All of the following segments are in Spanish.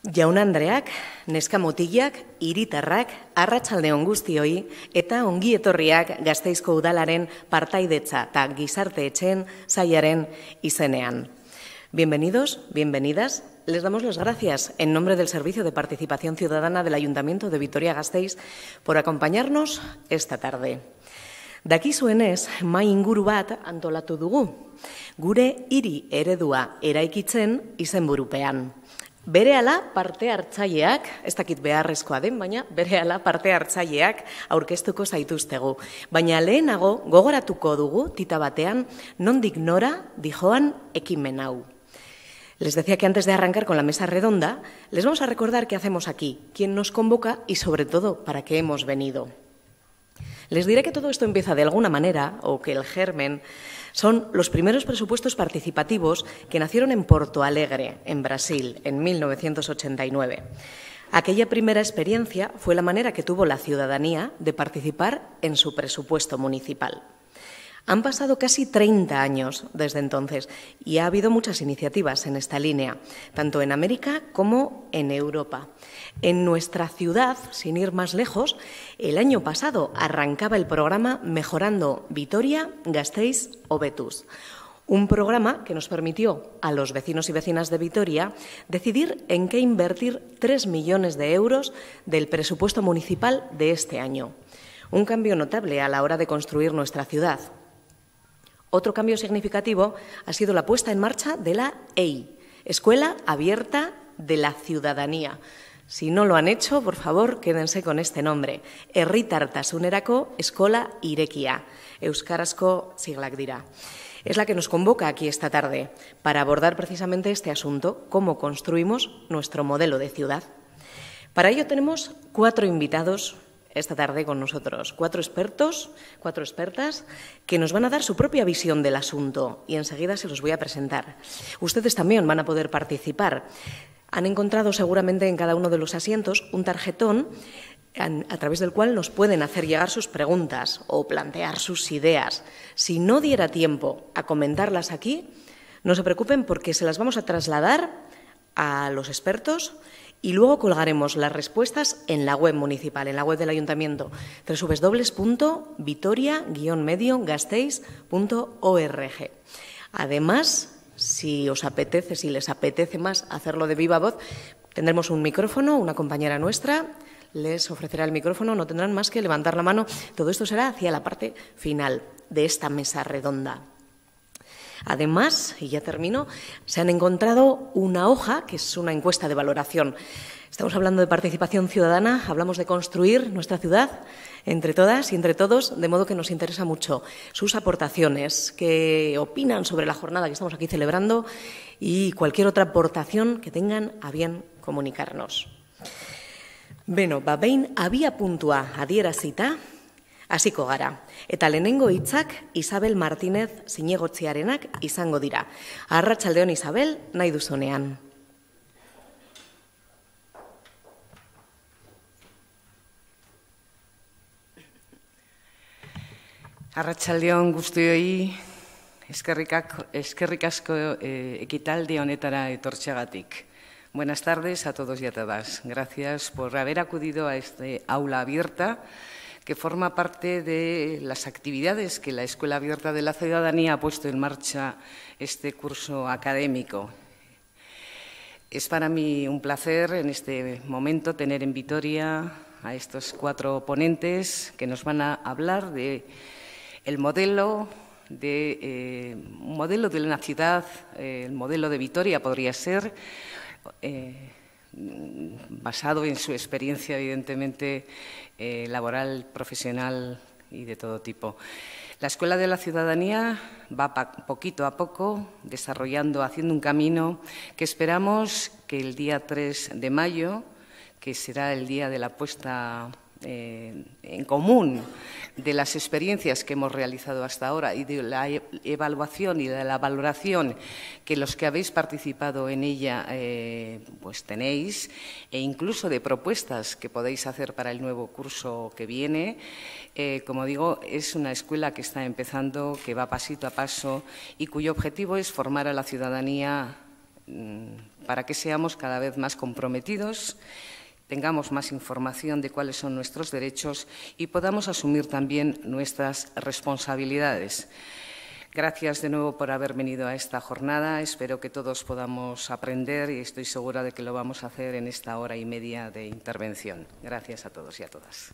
Jaun Andreak, neska mutilak, hiritarrak, arratsaldeon guztioi eta ongi etorriak Gasteizko udalaren partaidetza eta gizarte etxen saiaren izenean. Bienvenidos, bienvenidas. Les damos las gracias en nombre del Servicio de Participación Ciudadana del Ayuntamiento de Vitoria-Gasteiz por acompañarnos esta tarde. Daki zuenez, mai inguru bat antolatu dugu. Gure hiri eredua eraikitzen izenburupean. Berehala parte hartzaileak, ez dakit beharrezkoa den, baina berehala parte hartzaileak aurkeztuko zaituztegu. Baina lehenago gogoratuko dugu tita batean nondik nora dijoan ekimen hau. Les decía que antes de arrancar con la mesa redonda, les vamos a recordar qué hacemos aquí, quién nos convoca y sobre todo para qué hemos venido. Les diré que todo esto empieza de alguna manera, o que el germen son los primeros presupuestos participativos que nacieron en Porto Alegre, en Brasil, en 1989. Aquella primera experiencia fue la manera que tuvo la ciudadanía de participar en su presupuesto municipal. Han pasado casi 30 años desde entonces y ha habido muchas iniciativas en esta línea, tanto en América como en Europa. En nuestra ciudad, sin ir más lejos, el año pasado arrancaba el programa Mejorando Vitoria, Gasteiz o Betus. Un programa que nos permitió a los vecinos y vecinas de Vitoria decidir en qué invertir 3 millones de euros del presupuesto municipal de este año. Un cambio notable a la hora de construir nuestra ciudad, otro cambio significativo ha sido la puesta en marcha de la EI, Escuela Abierta de la Ciudadanía. Si no lo han hecho, por favor, quédense con este nombre. Herritartasunerako Escola Irekia, Euskarazko siglak dira. Es la que nos convoca aquí esta tarde para abordar precisamente este asunto, cómo construimos nuestro modelo de ciudad. Para ello tenemos cuatro invitados esta tarde con nosotros cuatro expertos, cuatro expertas, que nos van a dar su propia visión del asunto y enseguida se los voy a presentar. Ustedes también van a poder participar. Han encontrado seguramente en cada uno de los asientos un tarjetón a través del cual nos pueden hacer llegar sus preguntas o plantear sus ideas. Si no diera tiempo a comentarlas aquí, no se preocupen porque se las vamos a trasladar a los expertos y luego colgaremos las respuestas en la web municipal, en la web del ayuntamiento, www.vitoria-medio-gasteiz.org. Además, si os apetece, si les apetece más hacerlo de viva voz, tendremos un micrófono, una compañera nuestra les ofrecerá el micrófono, no tendrán más que levantar la mano. Todo esto será hacia la parte final de esta mesa redonda. Además, y ya termino, se han encontrado una hoja que es una encuesta de valoración. Estamos hablando de participación ciudadana, hablamos de construir nuestra ciudad entre todas y entre todos, de modo que nos interesa mucho sus aportaciones, qué opinan sobre la jornada que estamos aquí celebrando y cualquier otra aportación que tengan a bien comunicarnos. Beno, ba, behin abia puntua adierazita, hasiko gara. Eta lehenengo hitzak Isabel Martínez zinegotziarenak izango dira. Arratsaldeon Isabel, nahi duzunean. Arratsaldeon guztioi eskerrikak eskerrik asko eh, ekitaldi honetara etortzeagatik. Buenas tardes a todos y a todas. Gracias por haber acudido a este aula abierta que forma parte de las actividades que la Escuela Abierta de la Ciudadanía ha puesto en marcha este curso académico. Es para mí un placer en este momento tener en Vitoria a estos cuatro ponentes que nos van a hablar de el modelo de eh, un modelo de una ciudad, eh, el modelo de Vitoria podría ser eh, basado en su experiencia, evidentemente, eh, laboral, profesional y de todo tipo. La Escuela de la Ciudadanía va poquito a poco desarrollando, haciendo un camino que esperamos que el día 3 de mayo, que será el día de la puesta eh, en común de las experiencias que hemos realizado hasta ahora y de la e-, evaluación y de la valoración que los que habéis participado en ella eh, pues tenéis e incluso de propuestas que podéis hacer para el nuevo curso que viene. Eh, como digo, es una escuela que está empezando, que va pasito a paso y cuyo objetivo es formar a la ciudadanía mm, para que seamos cada vez más comprometidos, tengamos más información de cuáles son nuestros derechos y podamos asumir también nuestras responsabilidades. Gracias de nuevo por haber venido a esta jornada. Espero que todos podamos aprender y estoy segura de que lo vamos a hacer en esta hora y media de intervención. Gracias a todos y a todas.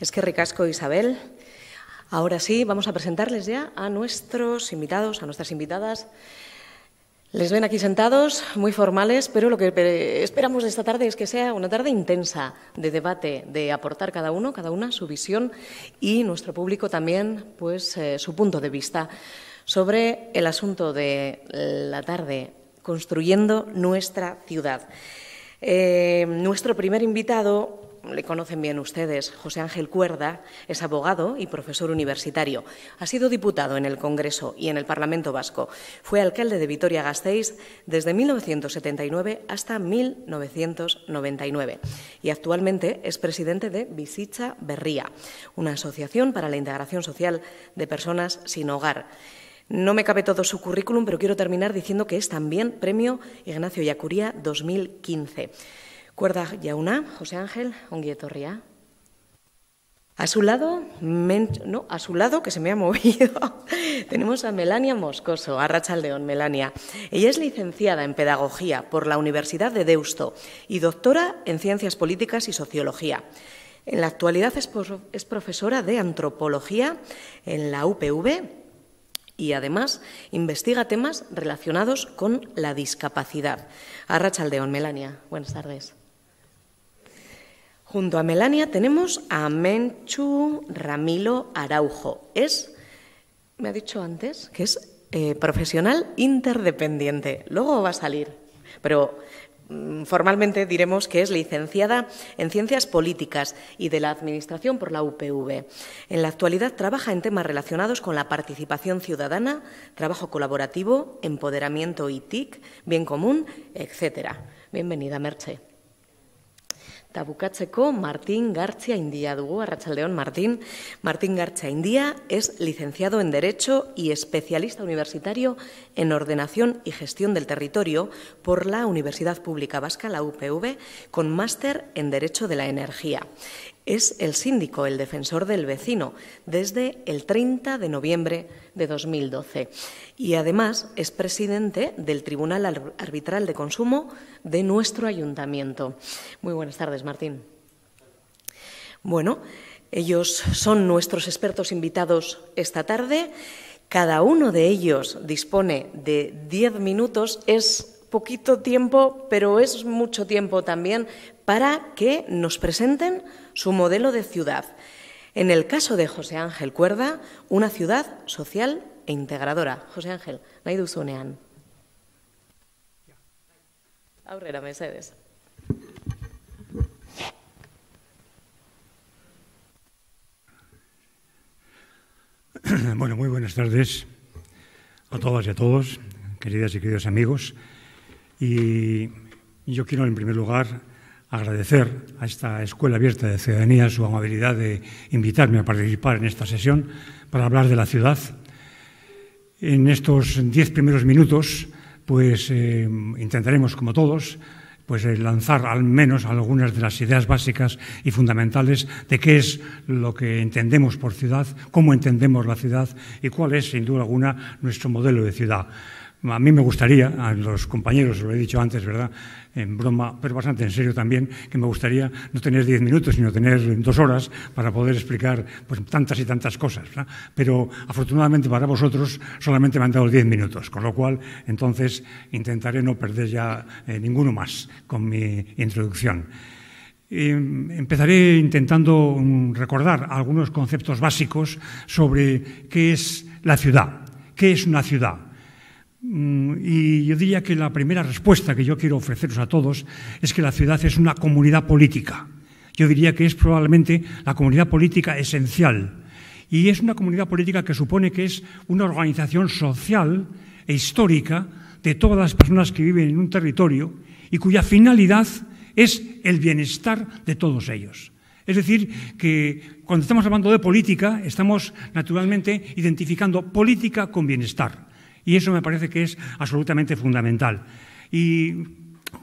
Es que ricasco, Isabel. Ahora sí, vamos a presentarles ya a nuestros invitados, a nuestras invitadas. Les ven aquí sentados, muy formales, pero lo que esperamos de esta tarde es que sea una tarde intensa de debate, de aportar cada uno, cada una su visión y nuestro público también, pues, eh, su punto de vista sobre el asunto de la tarde, construyendo nuestra ciudad. Eh, nuestro primer invitado le conocen bien ustedes, José Ángel Cuerda, es abogado y profesor universitario. Ha sido diputado en el Congreso y en el Parlamento Vasco. Fue alcalde de Vitoria-Gasteiz desde 1979 hasta 1999 y actualmente es presidente de Visitza Berría, una asociación para la integración social de personas sin hogar. No me cabe todo su currículum, pero quiero terminar diciendo que es también Premio Ignacio Yacuría 2015. Cuerda Yauna, José Ángel, Onguietorria. A su lado, no, a su lado, que se me ha movido, tenemos a Melania Moscoso, a Rachaldeón, Melania. Ella es licenciada en Pedagogía por la Universidad de Deusto y doctora en Ciencias Políticas y Sociología. En la actualidad es profesora de Antropología en la UPV y además investiga temas relacionados con la discapacidad. A Rachaldeón, Melania, buenas tardes. Junto a Melania tenemos a Menchu Ramilo Araujo. Es, me ha dicho antes, que es eh, profesional interdependiente. Luego va a salir, pero mm, formalmente diremos que es licenciada en Ciencias Políticas y de la Administración por la UPV. En la actualidad trabaja en temas relacionados con la participación ciudadana, trabajo colaborativo, empoderamiento y TIC, bien común, etc. Bienvenida, Merche. Eta bukatzeko Martín Gartzia India dugu, Arratsaldeon Martín. Martín Gartzia India es licenciado en Derecho y especialista universitario en Ordenación y Gestión del Territorio por la Universidad Pública Vasca, la UPV, con máster en Derecho de la Energía es el síndico, el defensor del vecino, desde el 30 de noviembre de 2012. Y además es presidente del Tribunal Arbitral de Consumo de nuestro ayuntamiento. Muy buenas tardes, Martín. Bueno, ellos son nuestros expertos invitados esta tarde. Cada uno de ellos dispone de diez minutos. Es poquito tiempo, pero es mucho tiempo también para que nos presenten su modelo de ciudad. En el caso de José Ángel Cuerda, una ciudad social e integradora. José Ángel, nahi duzunean. Aurrera, Mercedes. Bueno, muy buenas tardes a todas y a todos, queridas y queridos amigos. Y yo quiero, en primer lugar, agradecer a esta Escuela Abierta de Ciudadanía su amabilidad de invitarme a participar en esta sesión para hablar de la ciudad. En estos diez primeros minutos, pues eh, intentaremos, como todos, pues eh, lanzar al menos algunas de las ideas básicas y fundamentales de qué es lo que entendemos por ciudad, cómo entendemos la ciudad y cuál es, sin duda alguna, nuestro modelo de ciudad. A mí me gustaría, a los compañeros, lo he dicho antes, ¿verdad? En broma, pero bastante en serio también, que me gustaría no tener diez minutos, sino tener dos horas para poder explicar pues, tantas y tantas cosas. Pero afortunadamente para vosotros solamente me han dado diez minutos, con lo cual entonces intentaré no perder ya eh, ninguno más con mi introducción. empezaré intentando mm, recordar algunos conceptos básicos sobre qué es la ciudad, qué es una ciudad. Mm, y yo diría que la primera respuesta que yo quiero ofreceros a todos es que la ciudad es una comunidad política. Yo diría que es probablemente la comunidad política esencial. Y es una comunidad política que supone que es una organización social e histórica de todas las personas que viven en un territorio y cuya finalidad es el bienestar de todos ellos. Es decir, que cuando estamos hablando de política, estamos naturalmente identificando política con bienestar. Y eso me parece que es absolutamente fundamental.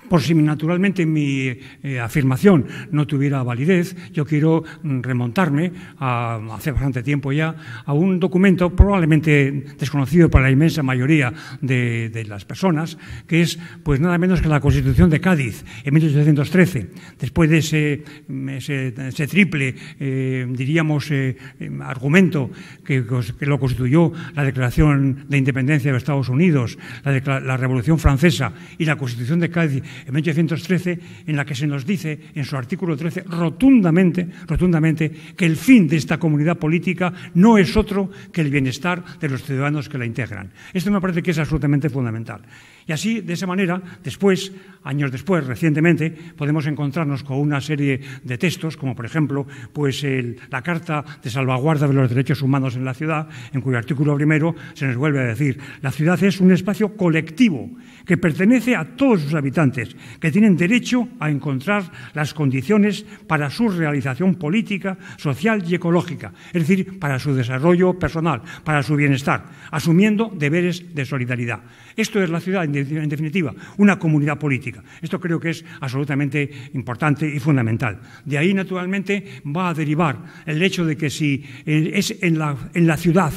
Por si naturalmente mi eh, afirmación no tuviera validez, yo quiero mm, remontarme a, hace bastante tiempo ya a un documento probablemente desconocido para la inmensa mayoría de, las personas, que es pues nada menos que la Constitución de Cádiz en 1813. Después de ese, ese, triple, eh, diríamos, eh, argumento que, lo constituyó la Declaración de Independencia de Estados Unidos, la Revolución Francesa y la Constitución de Cádiz en 1813, en la que se nos dice, en su artículo 13, rotundamente, rotundamente, que el fin de esta comunidad política no es otro que el bienestar de los ciudadanos que la integran. Esto me parece que es absolutamente fundamental. Y así, de esa manera, después, años después, recientemente, podemos encontrarnos con una serie de textos, como por ejemplo, pues la Carta de Salvaguarda de los Derechos Humanos en la Ciudad, en cuyo artículo primero se nos vuelve a decir, la ciudad es un espacio colectivo que pertenece a todos sus habitantes, que tienen derecho a encontrar las condiciones para su realización política, social y ecológica, es decir, para su desarrollo personal, para su bienestar, asumiendo deberes de solidaridad. Esto es la ciudad, en definitiva, una comunidad política. Esto creo que es absolutamente importante y fundamental. De ahí, naturalmente, va a derivar el hecho de que si eh, es en la, en la ciudad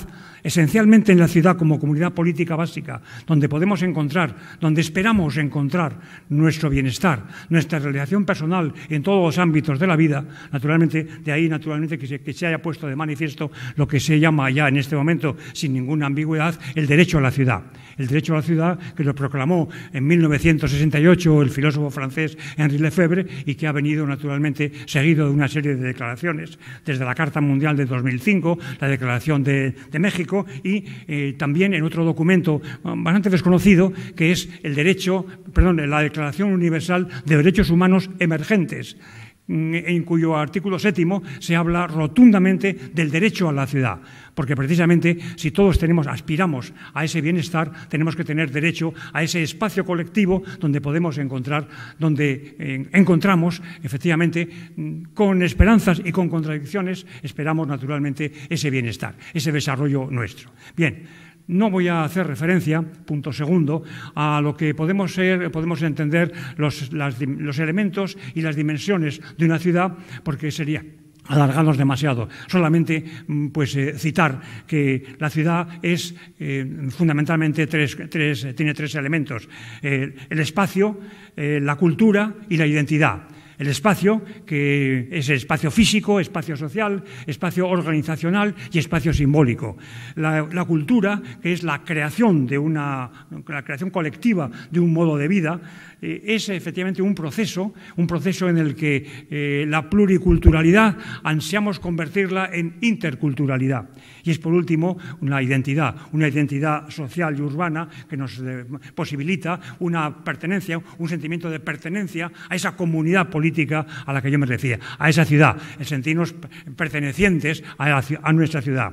esencialmente en la ciudad como comunidad política básica, donde podemos encontrar, donde esperamos encontrar nuestro bienestar, nuestra realización personal en todos los ámbitos de la vida, naturalmente, de ahí naturalmente que se, haya puesto de manifiesto lo que se llama ya en este momento, sin ninguna ambigüedad, el derecho a la ciudad. El derecho a la ciudad que lo proclamó en 1968 el filósofo francés Henri Lefebvre y que ha venido naturalmente seguido de una serie de declaraciones, desde la Carta Mundial de 2005, la Declaración de, de México, y eh, también en otro documento um, bastante desconocido que es el derecho, perdón, la Declaración Universal de Derechos Humanos Emergentes en cuyo artículo séptimo se habla rotundamente del derecho a la ciudad, porque precisamente si todos tenemos, aspiramos a ese bienestar, tenemos que tener derecho a ese espacio colectivo donde podemos encontrar, donde encontramos efectivamente mm, con esperanzas y con contradicciones, esperamos naturalmente ese bienestar, ese desarrollo nuestro. Bien. No voy a hacer referencia, punto segundo, a lo que podemos, ser, podemos entender los, elementos y las dimensiones de una ciudad, porque sería alargarnos demasiado. Solamente mm, pues, eh, citar que la ciudad es eh, fundamentalmente tres, tiene tres elementos. Eh, el espacio, la cultura y la identidad. El espacio, que es el espacio físico, espacio social, espacio organizacional y espacio simbólico. La, cultura, que es la creación de una la creación colectiva de un modo de vida, eh, es efectivamente un proceso, un proceso en el que eh, la pluriculturalidad ansiamos convertirla en interculturalidad. Y es por último una identidad, una identidad social y urbana que nos eh, posibilita una pertenencia, un sentimiento de pertenencia a esa comunidad política a la que yo me refería, a esa ciudad, el sentirnos pertenecientes a nuestra ciudad.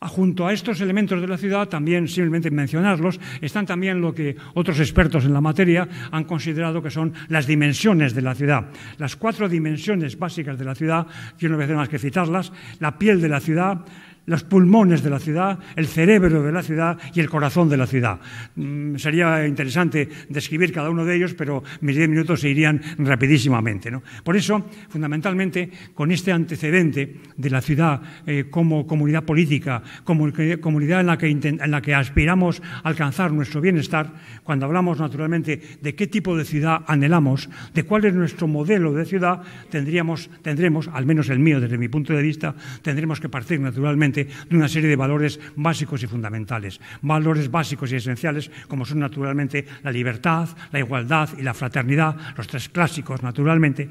Junto a estos elementos de la ciudad, también simplemente mencionarlos, están también lo que otros expertos en la materia han considerado que son las dimensiones de la ciudad. Las cuatro dimensiones básicas de la ciudad, yo no voy a hacer más que citarlas, la piel de la ciudad, los pulmones de la ciudad, el cerebro de la ciudad y el corazón de la ciudad. Mm, sería interesante describir cada uno de ellos, pero mis diez minutos se irían rapidísimamente. Por eso, fundamentalmente, con este antecedente de la ciudad eh, como comunidad política, como comunidad en la, que en la que aspiramos a alcanzar nuestro bienestar, cuando hablamos naturalmente de qué tipo de ciudad anhelamos, de cuál es nuestro modelo de ciudad, tendríamos, tendremos, al menos el mío desde mi punto de vista, tendremos que partir naturalmente parte dunha serie de valores básicos e fundamentales. Valores básicos e esenciales como son naturalmente la libertad, la igualdad y la fraternidad, los tres clásicos naturalmente,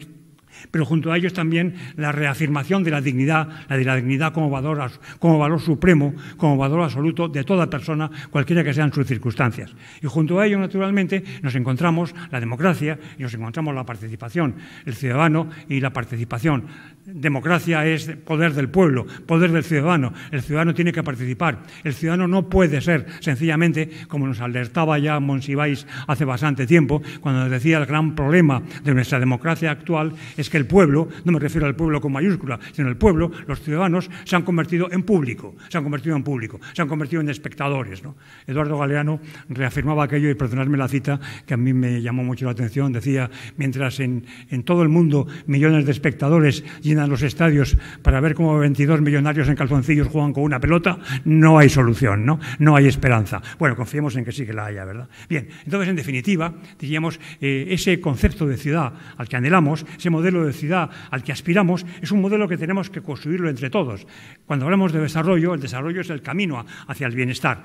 pero junto a ellos también la reafirmación de la dignidad, la de la dignidad como valor, como valor supremo, como valor absoluto de toda persona, cualquiera que sean sus circunstancias. Y junto a ello, naturalmente, nos encontramos la democracia y nos encontramos la participación, el ciudadano y la participación. Democracia es poder del pueblo, poder del ciudadano. El ciudadano tiene que participar. El ciudadano no puede ser sencillamente, como nos alertaba ya Monsiváis hace bastante tiempo, cuando nos decía el gran problema de nuestra democracia actual es es que el pueblo, no me refiero al pueblo con mayúscula, sino el pueblo, los ciudadanos, se han convertido en público, se han convertido en público, se han convertido en espectadores. Eduardo Galeano reafirmaba aquello, y perdonadme la cita, que a mí me llamó mucho la atención, decía, mientras en, en todo el mundo millones de espectadores llenan los estadios para ver cómo 22 millonarios en calzoncillos juegan con una pelota, no hay solución, ¿no? No hay esperanza. Bueno, confiemos en que sí que la haya, ¿verdad? Bien, entonces, en definitiva, diríamos, eh, ese concepto de ciudad al que anhelamos, ese modelo de ciudad al que aspiramos, es un modelo que tenemos que construirlo entre todos. Cuando hablamos de desarrollo, el desarrollo es el camino hacia el bienestar.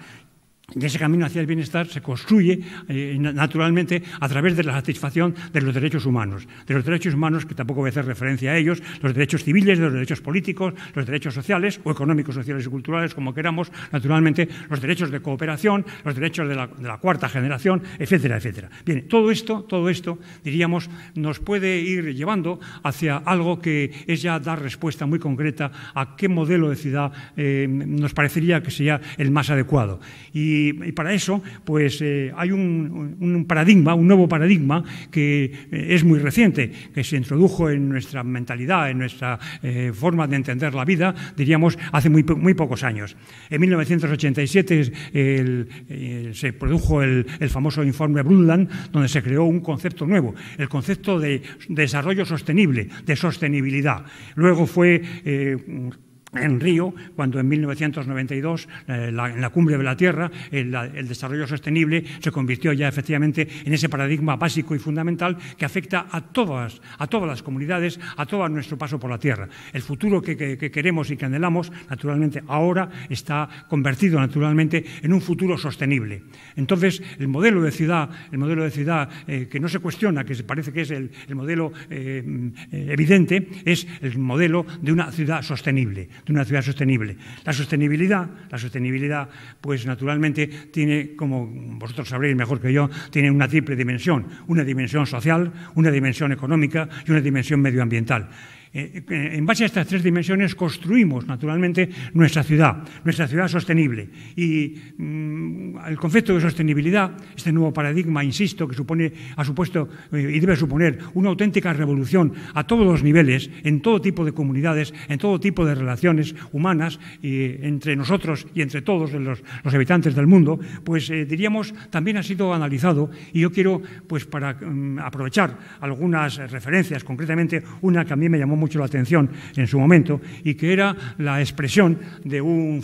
Ese camino hacia el bienestar se construye eh, naturalmente a través de la satisfacción de los derechos humanos. De los derechos humanos, que tampoco voy a hacer referencia a ellos, los derechos civiles, los derechos políticos, los derechos sociales o económicos, sociales y culturales, como queramos, naturalmente, los derechos de cooperación, los derechos de la, de la cuarta generación, etcétera, etcétera. Bien, todo esto, todo esto, diríamos, nos puede ir llevando hacia algo que es ya dar respuesta muy concreta a qué modelo de ciudad eh, nos parecería que sería el más adecuado. Y y, para eso, pues eh, hay un, paradigma, un nuevo paradigma que eh, es muy reciente, que se introdujo en nuestra mentalidad, en nuestra eh, forma de entender la vida, diríamos, hace muy, pocos años. En 1987 se produjo el, famoso informe Brundtland, donde se creó un concepto nuevo, el concepto de desarrollo sostenible, de sostenibilidad. Luego fue en Río, cuando en 1992, eh, en la cumbre de la Tierra, el, desarrollo sostenible se convirtió ya efectivamente en ese paradigma básico y fundamental que afecta a todas, a todas las comunidades, a todo nuestro paso por la Tierra. El futuro que, queremos y que anhelamos, naturalmente, ahora está convertido naturalmente en un futuro sostenible. Entonces, el modelo de ciudad, el modelo de ciudad eh, que no se cuestiona, que parece que es el, modelo eh, evidente, es el modelo de una ciudad sostenible de una ciudad sostenible. La sostenibilidad, la sostenibilidad, pues naturalmente tiene, como vosotros sabréis mejor que yo, tiene una triple dimensión, una dimensión social, una dimensión económica y una dimensión medioambiental. Eh, eh, en base a estas tres dimensiones construimos naturalmente nuestra ciudad, nuestra ciudad sostenible. Y mm, el concepto de sostenibilidad, este nuevo paradigma, insisto, que supone, ha supuesto eh, y debe suponer una auténtica revolución a todos los niveles, en todo tipo de comunidades, en todo tipo de relaciones humanas, entre nosotros y entre todos los, habitantes del mundo, pues diríamos también ha sido analizado y yo quiero, pues para mm, aprovechar algunas referencias, concretamente una que a mí me llamó mucho la atención en su momento y que era la expresión de un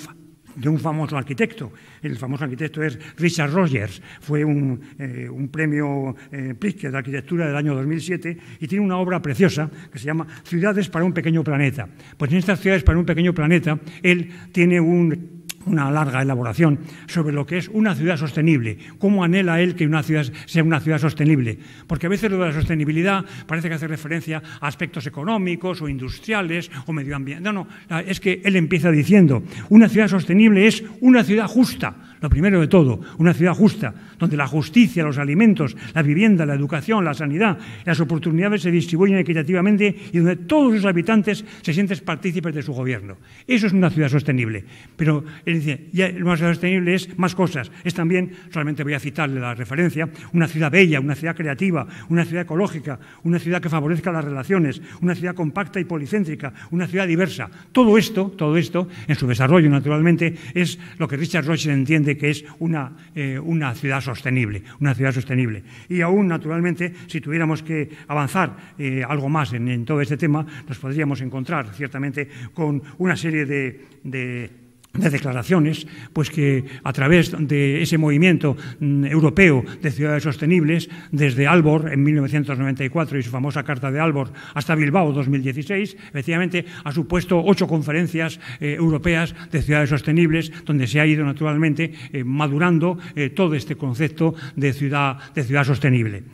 de un famoso arquitecto. El famoso arquitecto es Richard Rogers, fue un, eh, premio eh, de arquitectura del año 2007 y tiene una obra preciosa que se llama Ciudades para un pequeño planeta. Pues en estas ciudades para un pequeño planeta, él tiene un una larga elaboración sobre lo que es una ciudad sostenible, cómo anhela él que una ciudad sea una ciudad sostenible. Porque a veces lo de la sostenibilidad parece que hace referencia a aspectos económicos o industriales o medioambientales. No, no, es que él empieza diciendo, una ciudad sostenible es una ciudad justa, lo primero de todo, una ciudad justa, donde la justicia, los alimentos, la vivienda, la educación, la sanidad, las oportunidades se distribuyen equitativamente y donde todos sus habitantes se sienten partícipes de su gobierno. Eso es una ciudad sostenible. Pero él dice, ya más sostenible es más cosas. Es también, solamente voy a citarle la referencia, una ciudad bella, una ciudad creativa, una ciudad ecológica, una ciudad que favorezca las relaciones, una ciudad compacta y policéntrica, una ciudad diversa. Todo esto, todo esto, en su desarrollo, naturalmente, es lo que Richard Rocher entiende que es una, eh, una ciudad sostenible, una ciudad sostenible. Y aún, naturalmente, si tuviéramos que avanzar eh, algo más en, todo este tema, nos podríamos encontrar ciertamente con una serie de de declaraciones, pues que a través de ese movimiento mm, europeo de ciudades sostenibles, desde Albor en 1994 y su famosa Carta de Albor hasta Bilbao 2016, efectivamente ha supuesto ocho conferencias eh, europeas de ciudades sostenibles, donde se ha ido naturalmente eh, madurando eh, todo este concepto de ciudad, de ciudad sostenible.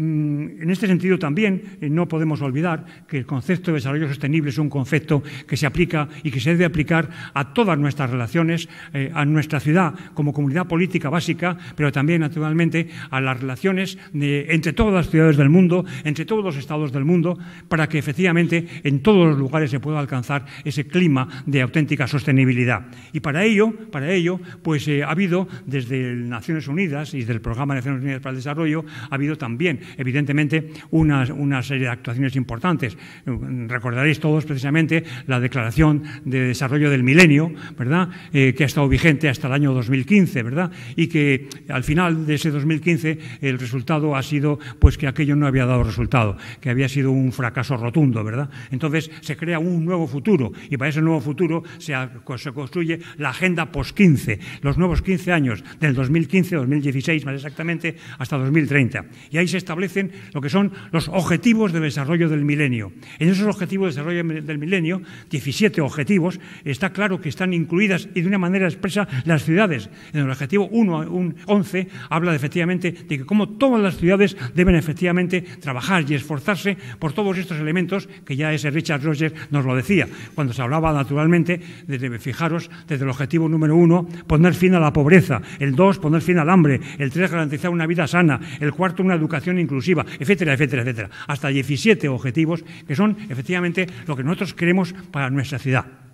Mm, en este sentido también eh, no podemos olvidar que el concepto de desarrollo sostenible es un concepto que se aplica y que se debe aplicar a todas nuestras relaciones, eh, a nuestra ciudad como comunidad política básica, pero también naturalmente a las relaciones entre todas las ciudades del mundo, entre todos los estados del mundo, para que efectivamente en todos los lugares se pueda alcanzar ese clima de auténtica sostenibilidad. Y para ello, para ello, pues eh, ha habido desde Naciones Unidas y desde el Programa de Naciones Unidas para el Desarrollo, ha habido también evidentemente, una, una serie de actuaciones importantes. Recordaréis todos precisamente la Declaración de Desarrollo del Milenio, ¿verdad?, eh, que ha estado vigente hasta el año 2015, ¿verdad?, y que al final de ese 2015 el resultado ha sido pues que aquello no había dado resultado, que había sido un fracaso rotundo, ¿verdad? Entonces se crea un nuevo futuro y para ese nuevo futuro se, se construye la Agenda Post-15, los nuevos 15 años del 2015-2016 más exactamente hasta 2030. Y ahí se establecen lo que son los objetivos de desarrollo del milenio. En esos objetivos de desarrollo del milenio, 17 objetivos, está claro que están incluidas y de una manera expresa las ciudades. En el objetivo 1, 11 habla efectivamente de que como todas las ciudades deben efectivamente trabajar y esforzarse por todos estos elementos que ya ese Richard Rogers nos lo decía, cuando se hablaba naturalmente, de, fijaros, desde el objetivo número uno, poner fin a la pobreza, el dos, poner fin al hambre, el tres, garantizar una vida sana, el cuarto, una educación inclusiva, etcétera, etcétera, etcétera. Hasta 17 objetivos que son efectivamente lo que nosotros queremos para nuestra ciudad.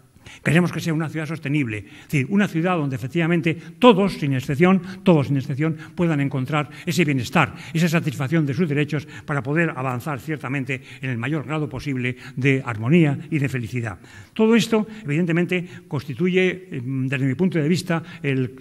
Queremos que sea una ciudad sostenible, es decir, una ciudad donde efectivamente todos, sin excepción, todos sin excepción, puedan encontrar ese bienestar, esa satisfacción de sus derechos para poder avanzar ciertamente en el mayor grado posible de armonía y de felicidad. Todo esto, evidentemente, constituye, em, desde mi punto de vista, el,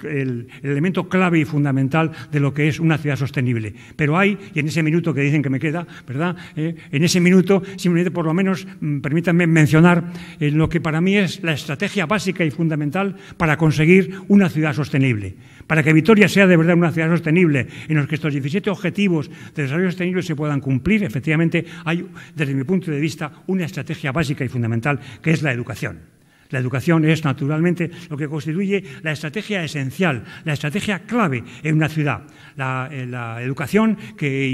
elemento clave y fundamental de lo que es una ciudad sostenible. Pero hay, y en ese minuto que dicen que me queda, ¿verdad? Eh, en ese minuto, simplemente por lo menos, mm, permítanme mencionar eh, lo que para mí es la estrategia básica y fundamental para conseguir una ciudad sostenible. Para que Vitoria sea de verdad una ciudad sostenible, en los que estos 17 objetivos de desarrollo sostenible se puedan cumplir, efectivamente hay, desde mi punto de vista, una estrategia básica y fundamental, que es la educación. La educación es, naturalmente, lo que constituye la estrategia esencial, la estrategia clave en una ciudad. La, eh, educación que,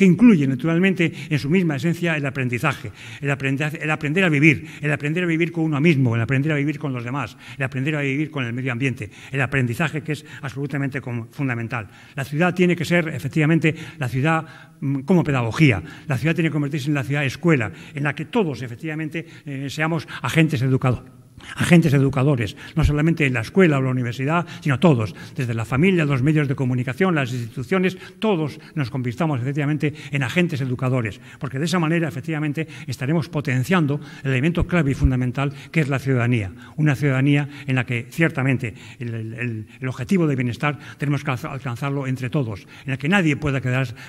incluye, naturalmente, en su misma esencia el aprendizaje, el, aprender a vivir, el aprender a vivir con uno mismo, el aprender a vivir con los demás, el aprender a vivir con el medio ambiente, el aprendizaje que es absolutamente fundamental. La ciudad tiene que ser, efectivamente, la ciudad mm, como pedagogía. La ciudad tiene que convertirse en la ciudad escuela, en la que todos, efectivamente, eh, seamos agentes educadores agentes educadores, no solamente en la escuela o la universidad, sino todos, desde la familia, los medios de comunicación, las instituciones, todos nos convirtamos efectivamente en agentes educadores, porque de esa manera efectivamente estaremos potenciando el elemento clave y fundamental que es la ciudadanía, una ciudadanía en la que ciertamente el, objetivo de bienestar tenemos que alcanzarlo entre todos, en el que nadie pueda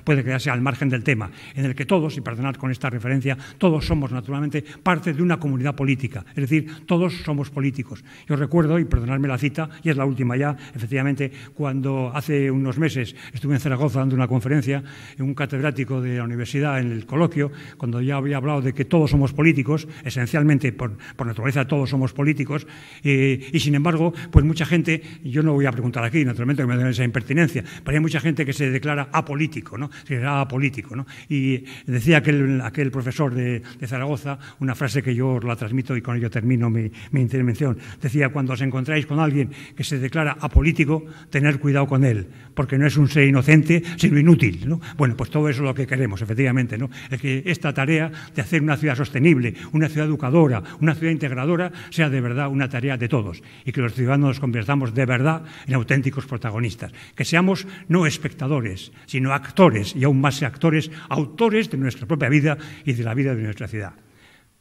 puede quedarse al margen del tema, en el que todos, y perdonad con esta referencia, todos somos naturalmente parte de una comunidad política, es decir, todos somos políticos. Yo recuerdo, y perdonadme la cita, y es la última ya, efectivamente, cuando hace unos meses estuve en Zaragoza dando una conferencia, en un catedrático de la universidad en el coloquio, cuando ya había hablado de que todos somos políticos, esencialmente por, naturaleza todos somos políticos, eh, y sin embargo, pues mucha gente, yo no voy a preguntar aquí, naturalmente que me den esa impertinencia, pero hay mucha gente que se declara apolítico, ¿no? Se declara apolítico, ¿no? Y decía aquel, aquel profesor de, de Zaragoza una frase que yo la transmito y con ello termino mi, mi intervención. Decía, cuando os encontráis con alguien que se declara apolítico, tener cuidado con él, porque no es un ser inocente, sino inútil. ¿no? Bueno, pues todo eso es lo que queremos, efectivamente. ¿no? Es que esta tarea de hacer una ciudad sostenible, una ciudad educadora, una ciudad integradora, sea de verdad una tarea de todos y que los ciudadanos nos convirtamos de verdad en auténticos protagonistas. Que seamos no espectadores, sino actores y aún más actores, autores de nuestra propia vida y de la vida de nuestra ciudad.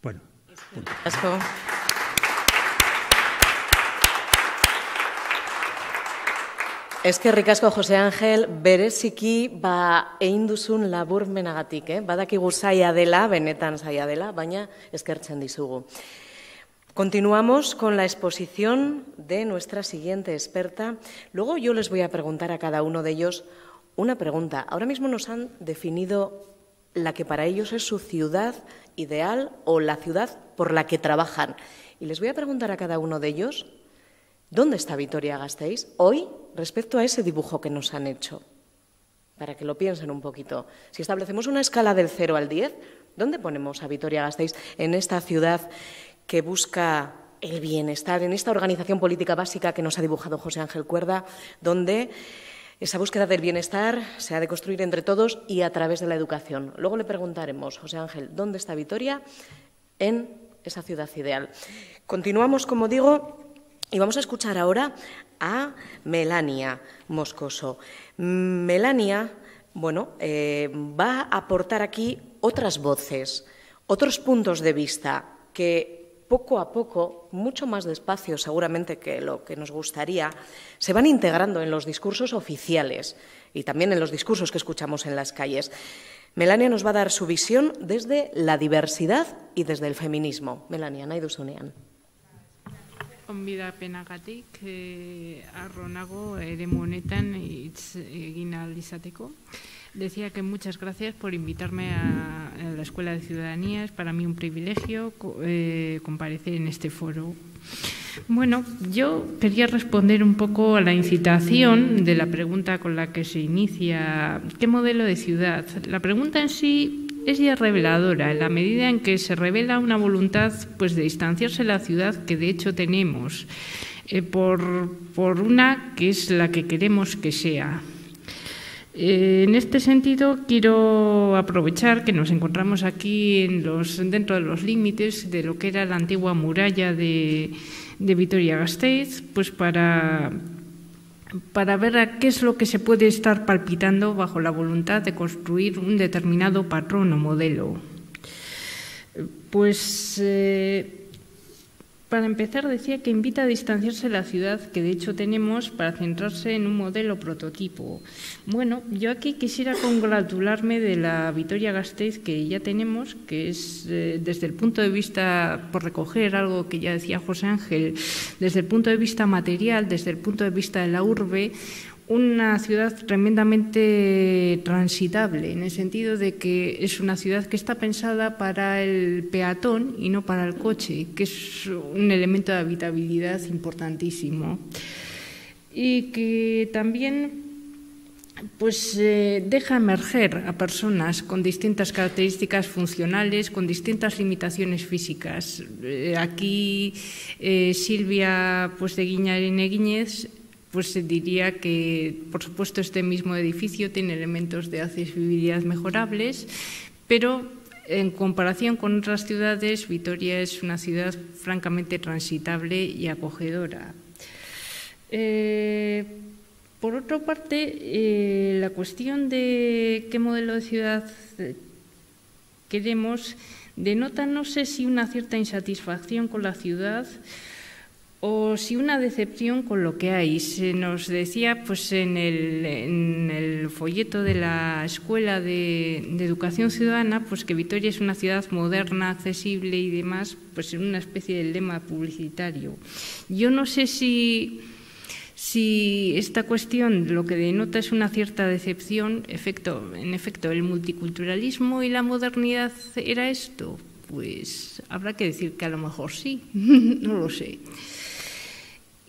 Bueno. Eskerrik asko Jose Ángel, bereziki ba egin duzun laburmenagatik, eh? Badakigu zaila dela, benetan zaila dela, baina eskertzen dizugu. Continuamos con la exposición de nuestra siguiente experta. Luego yo les voy a preguntar a cada uno de ellos una pregunta. Ahora mismo nos han definido la que para ellos es su ciudad ideal o la ciudad por la que trabajan. Y les voy a preguntar a cada uno de ellos ¿Dónde está Vitoria Gasteiz hoy respecto a ese dibujo que nos han hecho? Para que lo piensen un poquito. Si establecemos una escala del 0 al 10, ¿dónde ponemos a Vitoria Gasteiz en esta ciudad que busca el bienestar, en esta organización política básica que nos ha dibujado José Ángel Cuerda, donde esa búsqueda del bienestar se ha de construir entre todos y a través de la educación. Luego le preguntaremos, José Ángel, ¿dónde está Vitoria en esa ciudad ideal? Continuamos, como digo, y vamos a escuchar ahora a Melania Moscoso. Melania bueno, eh, va a aportar aquí otras voces, otros puntos de vista que poco a poco, mucho más despacio seguramente que lo que nos gustaría, se van integrando en los discursos oficiales y también en los discursos que escuchamos en las calles. Melania nos va a dar su visión desde la diversidad y desde el feminismo. Melania, nahi duzunean. Onbidapenagatik eh, arronago ere honetan hitz egin izateko. Decía que muchas gracias por invitarme a, la Escuela de Ciudadanía. Es para mí un privilegio eh, comparecer en este foro. Bueno, yo quería responder un poco a la incitación de la pregunta con la que se inicia ¿qué modelo de ciudad? La pregunta en sí es ya reveladora en la medida en que se revela una voluntad pues, de distanciarse de la ciudad que de hecho tenemos eh, por, por una que es la que queremos que sea. Eh, en este sentido, quiero aprovechar que nos encontramos aquí dentro de los límites de lo que era la antigua muralla de, de Vitoria-Gasteiz, pues para, para ver a qué es lo que se puede estar palpitando bajo la voluntad de construir un determinado patrón o modelo. Pues eh, para empezar, decía que invita a distanciarse de la ciudad, que de hecho tenemos, para centrarse en un modelo prototipo. Bueno, yo aquí quisiera congratularme de la Vitoria Gasteiz que ya tenemos, que es eh, desde el punto de vista, por recoger algo que ya decía José Ángel, desde el punto de vista material, desde el punto de vista de la urbe, una ciudad tremendamente transitable, en el sentido de que es una ciudad que está pensada para el peatón y no para el coche, que es un elemento de habitabilidad importantísimo. Y que también pues eh, deja emerger a personas con distintas características funcionales, con distintas limitaciones físicas. Eh, aquí eh, Silvia pues, de Guiñarine pues diría que, por supuesto, este mismo edificio tiene elementos de accesibilidad mejorables, pero en comparación con otras ciudades, Vitoria es una ciudad francamente transitable y acogedora. Eh, por otra parte, eh, la cuestión de qué modelo de ciudad queremos denota, no sé si una cierta insatisfacción con la ciudad o si una decepción con lo que hay. Se nos decía pues, en, el, folleto de la Escuela de, Educación Ciudadana pues, que Vitoria es una ciudad moderna, accesible y demás, pues en una especie de lema publicitario. Yo no sé si, si esta cuestión lo que denota es una cierta decepción, efecto, en efecto, el multiculturalismo y la modernidad era esto. Pues habrá que decir que a lo mejor sí, no lo sé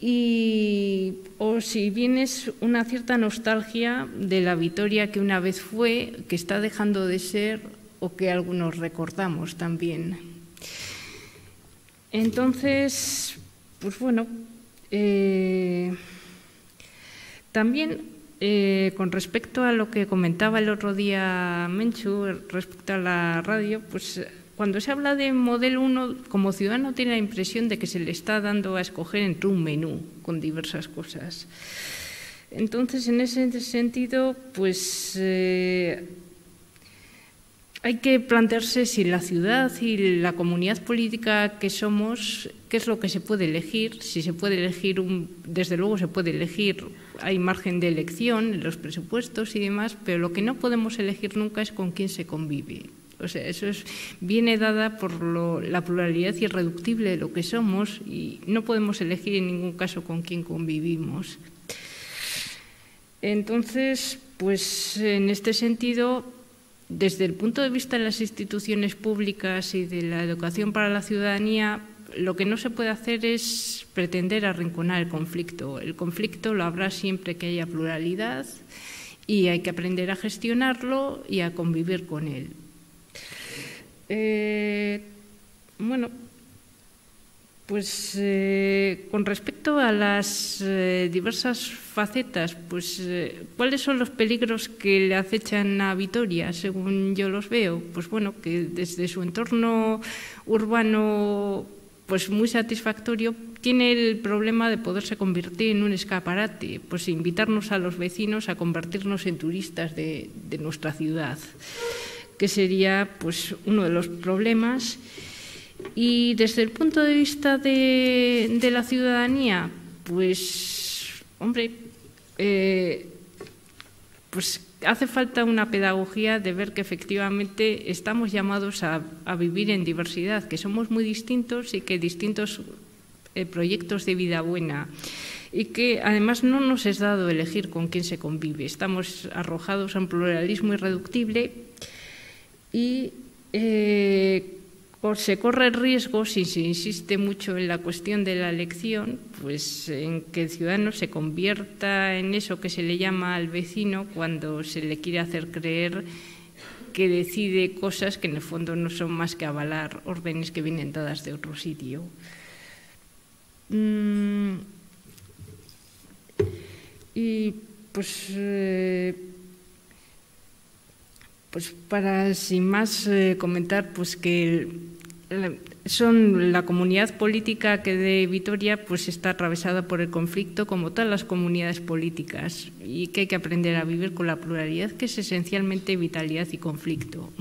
y o si bien es una cierta nostalgia de la Vitoria que una vez fue, que está dejando de ser o que algunos recordamos también. Entonces, pues bueno, eh, también eh, con respecto a lo que comentaba el otro día Menchu respecto a la radio, pues cuando se habla de modelo 1, como ciudadano tiene la impresión de que se le está dando a escoger entre un menú con diversas cosas. Entonces, en ese sentido, pues eh, hay que plantearse si la ciudad y la comunidad política que somos, qué es lo que se puede elegir, si se puede elegir, un, desde luego se puede elegir, hay margen de elección en los presupuestos y demás, pero lo que no podemos elegir nunca es con quién se convive. O sea, eso es, viene dada por la pluralidad irreductible de lo que somos y no podemos elegir en ningún caso con quién convivimos. Entonces, pues en este sentido, desde el punto de vista de las instituciones públicas y de la educación para la ciudadanía, lo que no se puede hacer es pretender arrinconar el conflicto. El conflicto lo habrá siempre que haya pluralidad y hay que aprender a gestionarlo y a convivir con él. Eh, bueno, pues eh, con respecto a las eh, diversas facetas, pues ¿cuáles son los peligros que le acechan a Vitoria, según yo los veo? Pues bueno, que desde su entorno urbano pues muy satisfactorio, tiene el problema de poderse convertir en un escaparate, pues invitarnos a los vecinos a convertirnos en turistas de, nuestra ciudad, que sería pues uno de los problemas. Y desde el punto de vista de, la ciudadanía, pues, hombre, eh, pues hace falta una pedagogía de ver que efectivamente estamos llamados a, vivir en diversidad, que somos muy distintos y que distintos eh, proyectos de vida buena y que además no nos es dado elegir con quién se convive. Estamos arrojados a un pluralismo irreductible y eh, se corre el riesgo, si se insiste mucho en la cuestión de la elección, pues en que el ciudadano se convierta en eso que se le llama al vecino cuando se le quiere hacer creer que decide cosas que en el fondo no son más que avalar órdenes que vienen dadas de otro sitio. Mm, y pues, eh, pues para sin más eh, comentar, pues que son la comunidad política que de Vitoria pues está atravesada por el conflicto como todas las comunidades políticas y que hay que aprender a vivir con la pluralidad que es esencialmente vitalidad y conflicto.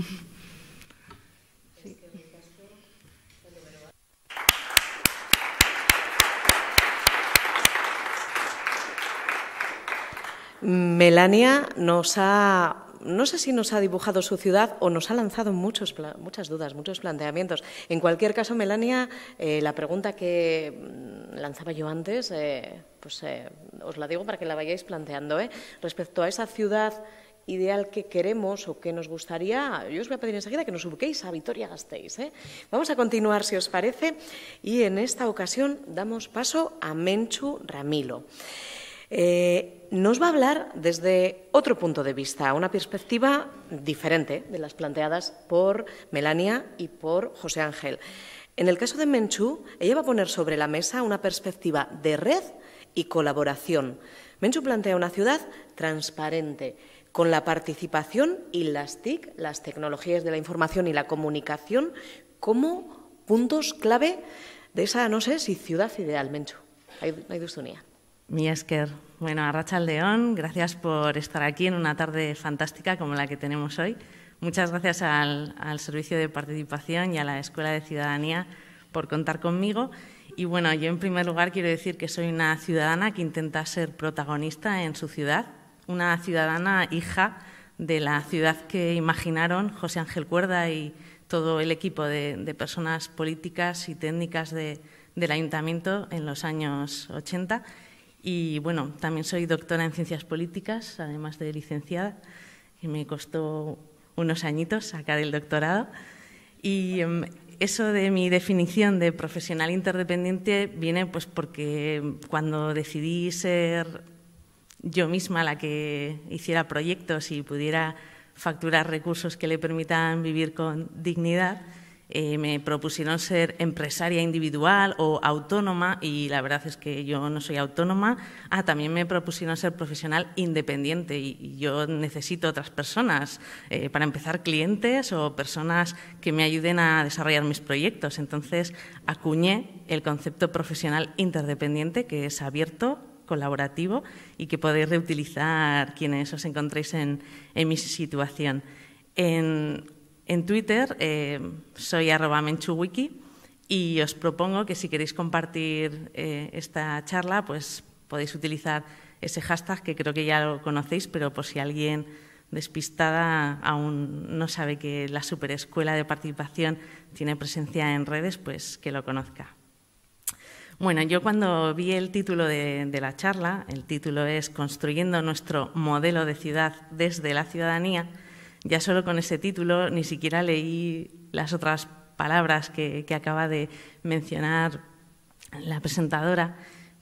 Melania nos ha no sé si nos ha dibujado su ciudad o nos ha lanzado muchos, muchas dudas, muchos planteamientos. En cualquier caso, Melania, eh, la pregunta que mm, lanzaba yo antes, eh, pues eh, os la digo para que la vayáis planteando. Respecto a esa ciudad ideal que queremos o que nos gustaría, yo os voy a pedir enseguida que nos ubiquéis a Vitoria-Gasteiz. Vamos a continuar, si os parece, y en esta ocasión damos paso a Menchu Ramilo. Eh, nos va a hablar desde otro punto de vista, una perspectiva diferente de las planteadas por Melania y por José Ángel. En el caso de Menchu, ella va a poner sobre la mesa una perspectiva de red y colaboración. Menchu plantea una ciudad transparente, con la participación y las TIC, las tecnologías de la información y la comunicación, como puntos clave de esa, no sé si ciudad ideal, Menchu. Hay, hay mi Esker, bueno, a León, gracias por estar aquí en una tarde fantástica como la que tenemos hoy. Muchas gracias al, Servicio de Participación y a la Escuela de Ciudadanía por contar conmigo. Y bueno, yo en primer lugar quiero decir que soy una ciudadana que intenta ser protagonista en su ciudad, una ciudadana hija de la ciudad que imaginaron José Ángel Cuerda y todo el equipo de, personas políticas y técnicas del ayuntamiento en los años 80 y bueno, también soy doctora en ciencias políticas, además de licenciada, y me costó unos añitos sacar el doctorado. Y em, eso de mi definición de profesional interdependiente viene pues porque cuando decidí ser yo misma la que hiciera proyectos y pudiera facturar recursos que le permitan vivir con dignidad, eh, me propusieron ser empresaria individual o autónoma y la verdad es que yo no soy autónoma. Ah, también me propusieron ser profesional independiente y, yo necesito otras personas, eh, para empezar clientes o personas que me ayuden a desarrollar mis proyectos. Entonces acuñé el concepto profesional interdependiente que es abierto, colaborativo y que podéis reutilizar quienes os encontréis en, mi situación. En Twitter eh, soy arroba menchuwiki y os propongo que si queréis compartir eh, esta charla, pues podéis utilizar ese hashtag que creo que ya lo conocéis, pero por si alguien despistada aún no sabe que la Superescuela de Participación tiene presencia en redes, pues que lo conozca. Bueno, yo cuando vi el título de, de la charla, el título es Construyendo nuestro modelo de ciudad desde la ciudadanía, ya solo con ese título ni siquiera leí las otras palabras que, acaba de mencionar la presentadora,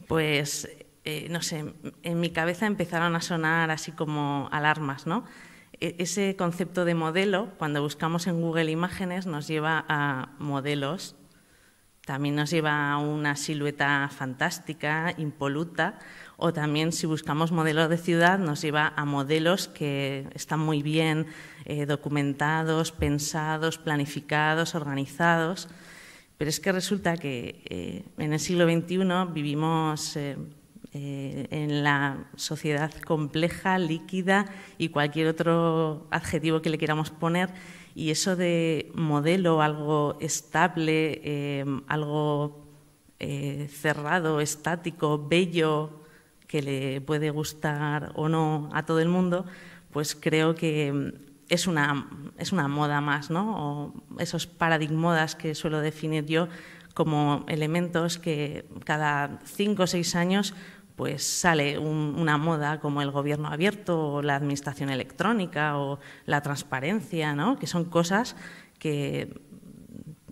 pues eh, no sé, en mi cabeza empezaron a sonar así como alarmas, ¿no? E, ese concepto de modelo, cuando buscamos en Google Imágenes, nos lleva a modelos, también nos lleva a una silueta fantástica, impoluta, o también si buscamos modelos de ciudad nos lleva a modelos que están muy bien eh, documentados, pensados, planificados, organizados. Pero es que resulta que eh, en el siglo XXI vivimos eh, en la sociedad compleja, líquida y cualquier otro adjetivo que le queramos poner. Y eso de modelo, algo estable, algo cerrado, estático, bello, que le puede gustar o no a todo el mundo, pues creo que es una, es una moda más, ¿no? Esos paradigmodas que suelo definir yo como elementos que cada cinco o seis años pues sale una moda como el gobierno abierto o la administración electrónica o la transparencia, ¿no? que son cosas que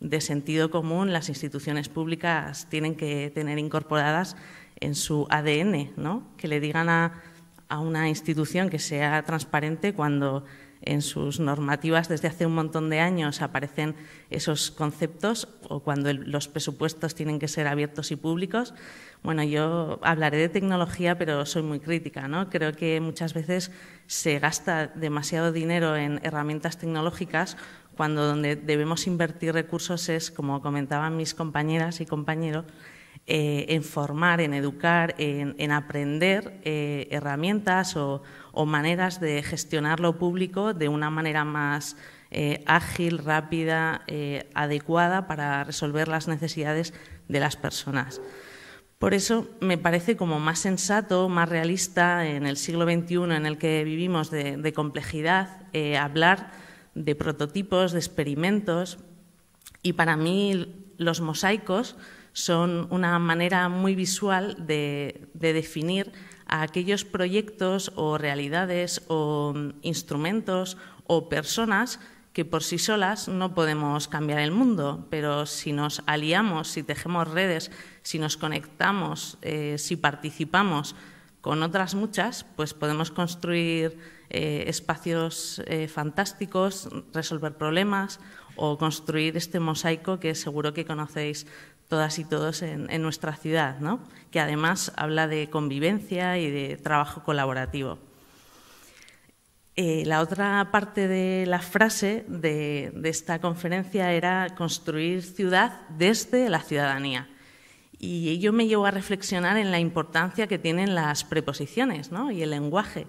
de sentido común las instituciones públicas tienen que tener incorporadas en su ADN, ¿no? que le digan a, a una institución que sea transparente cuando en sus normativas desde hace un montón de años aparecen esos conceptos o cuando los presupuestos tienen que ser abiertos y públicos. Bueno, yo hablaré de tecnología, pero soy muy crítica. ¿no? Creo que muchas veces se gasta demasiado dinero en herramientas tecnológicas cuando donde debemos invertir recursos es, como comentaban mis compañeras y compañeros, eh, en formar, en educar, en, aprender eh, herramientas o, maneras de gestionar lo público de una manera más eh, ágil, rápida, adecuada para resolver las necesidades de las personas. Por eso me parece como más sensato, más realista en el siglo XXI en el que vivimos de complejidad, hablar de prototipos, de experimentos. Y para mí los mosaicos son una manera muy visual de, definir a aquellos proyectos o realidades o instrumentos o personas que por sí solas no podemos cambiar el mundo, pero si nos aliamos, si tejemos redes, si nos conectamos, eh, si participamos con otras muchas, pues podemos construir eh, espacios eh, fantásticos, resolver problemas o construir este mosaico que seguro que conocéis todas y todos en, nuestra ciudad, ¿no? que además habla de convivencia y de trabajo colaborativo. Eh, la otra parte de la frase de, esta conferencia era construir ciudad desde la ciudadanía. Y ello me llevó a reflexionar en la importancia que tienen las preposiciones ¿no? y el lenguaje,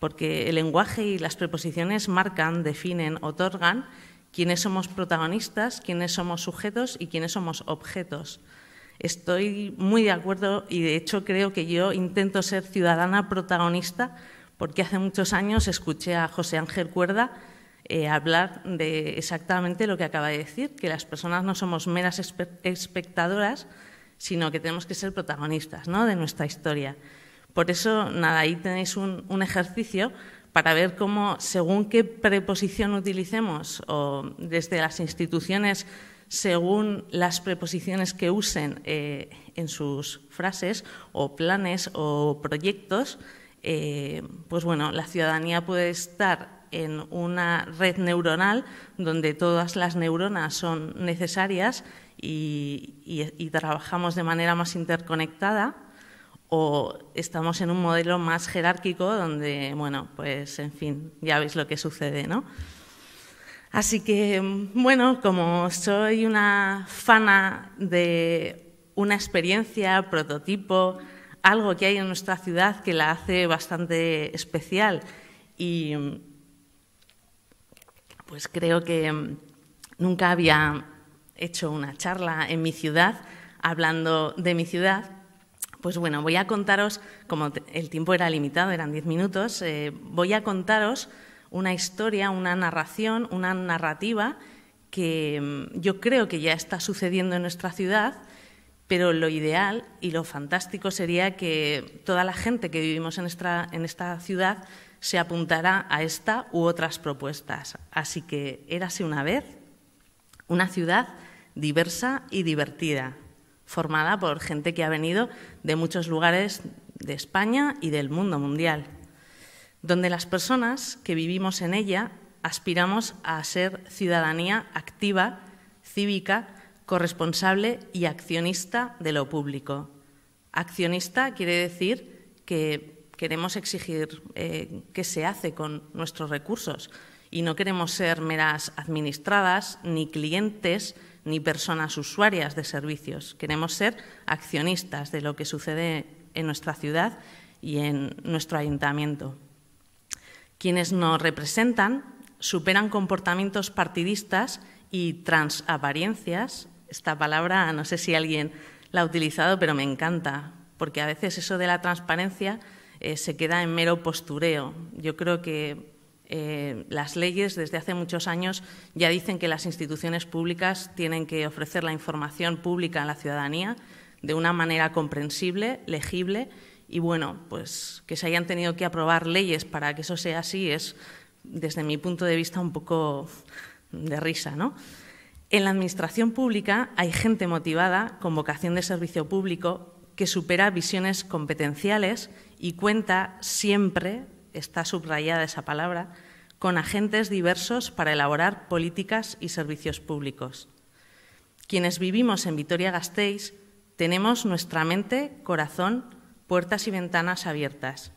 porque el lenguaje y las preposiciones marcan, definen, otorgan quiénes somos protagonistas, quiénes somos sujetos y quiénes somos objetos. Estoy muy de acuerdo y de hecho creo que yo intento ser ciudadana protagonista porque hace muchos años escuché a José Ángel Cuerda eh, hablar de exactamente lo que acaba de decir, que las personas no somos meras espectadoras, sino que tenemos que ser protagonistas ¿no? de nuestra historia. Por eso, nada, ahí tenéis un ejercicio para ver cómo, según qué preposición utilicemos o desde las instituciones, según las preposiciones que usen eh, en sus frases o planes o proyectos, eh, pues bueno, la ciudadanía puede estar en una red neuronal donde todas las neuronas son necesarias y trabajamos de manera más interconectada o estamos en un modelo más jerárquico donde, bueno, pues en fin, ya veis lo que sucede, ¿no? Así que, bueno, como soy una fana de una experiencia, prototipo, algo que hay en nuestra ciudad que la hace bastante especial y pues creo que nunca había hecho una charla en mi ciudad hablando de mi ciudad pues bueno, voy a contaros, como el tiempo era limitado, eran diez minutos, eh, voy a contaros una historia, una narración, una narrativa que mm, yo creo que ya está sucediendo en nuestra ciudad, pero lo ideal y lo fantástico sería que toda la gente que vivimos en esta ciudad se apuntara a esta u otras propuestas. Así que érase una vez una ciudad diversa y divertida, formada por gente que ha venido de muchos lugares de España y del mundo mundial, donde las personas que vivimos en ella aspiramos a ser ciudadanía activa, cívica, corresponsable y accionista de lo público. Accionista quiere decir que queremos exigir eh, qué se hace con nuestros recursos y no queremos ser meras administradas, ni clientes, ni personas usuarias de servicios. Queremos ser accionistas de lo que sucede en nuestra ciudad y en nuestro ayuntamiento. Quienes nos representan superan comportamientos partidistas y transapariencias. Esta palabra no sé si alguien la ha utilizado, pero me encanta, porque a veces eso de la transparencia eh, se queda en mero postureo. Yo creo que eh, las leyes desde hace muchos años ya dicen que las instituciones públicas tienen que ofrecer la información pública a la ciudadanía de una manera comprensible, legible y bueno, pues que se hayan tenido que aprobar leyes para que eso sea así es, desde mi punto de vista, un poco de risa, ¿no? En la administración pública hay gente motivada con vocación de servicio público que supera visiones competenciales y cuenta siempre, está subrayada esa palabra, con agentes diversos para elaborar políticas y servicios públicos. Quienes vivimos en Vitoria-Gasteiz tenemos nuestra mente, corazón, puertas y ventanas abiertas.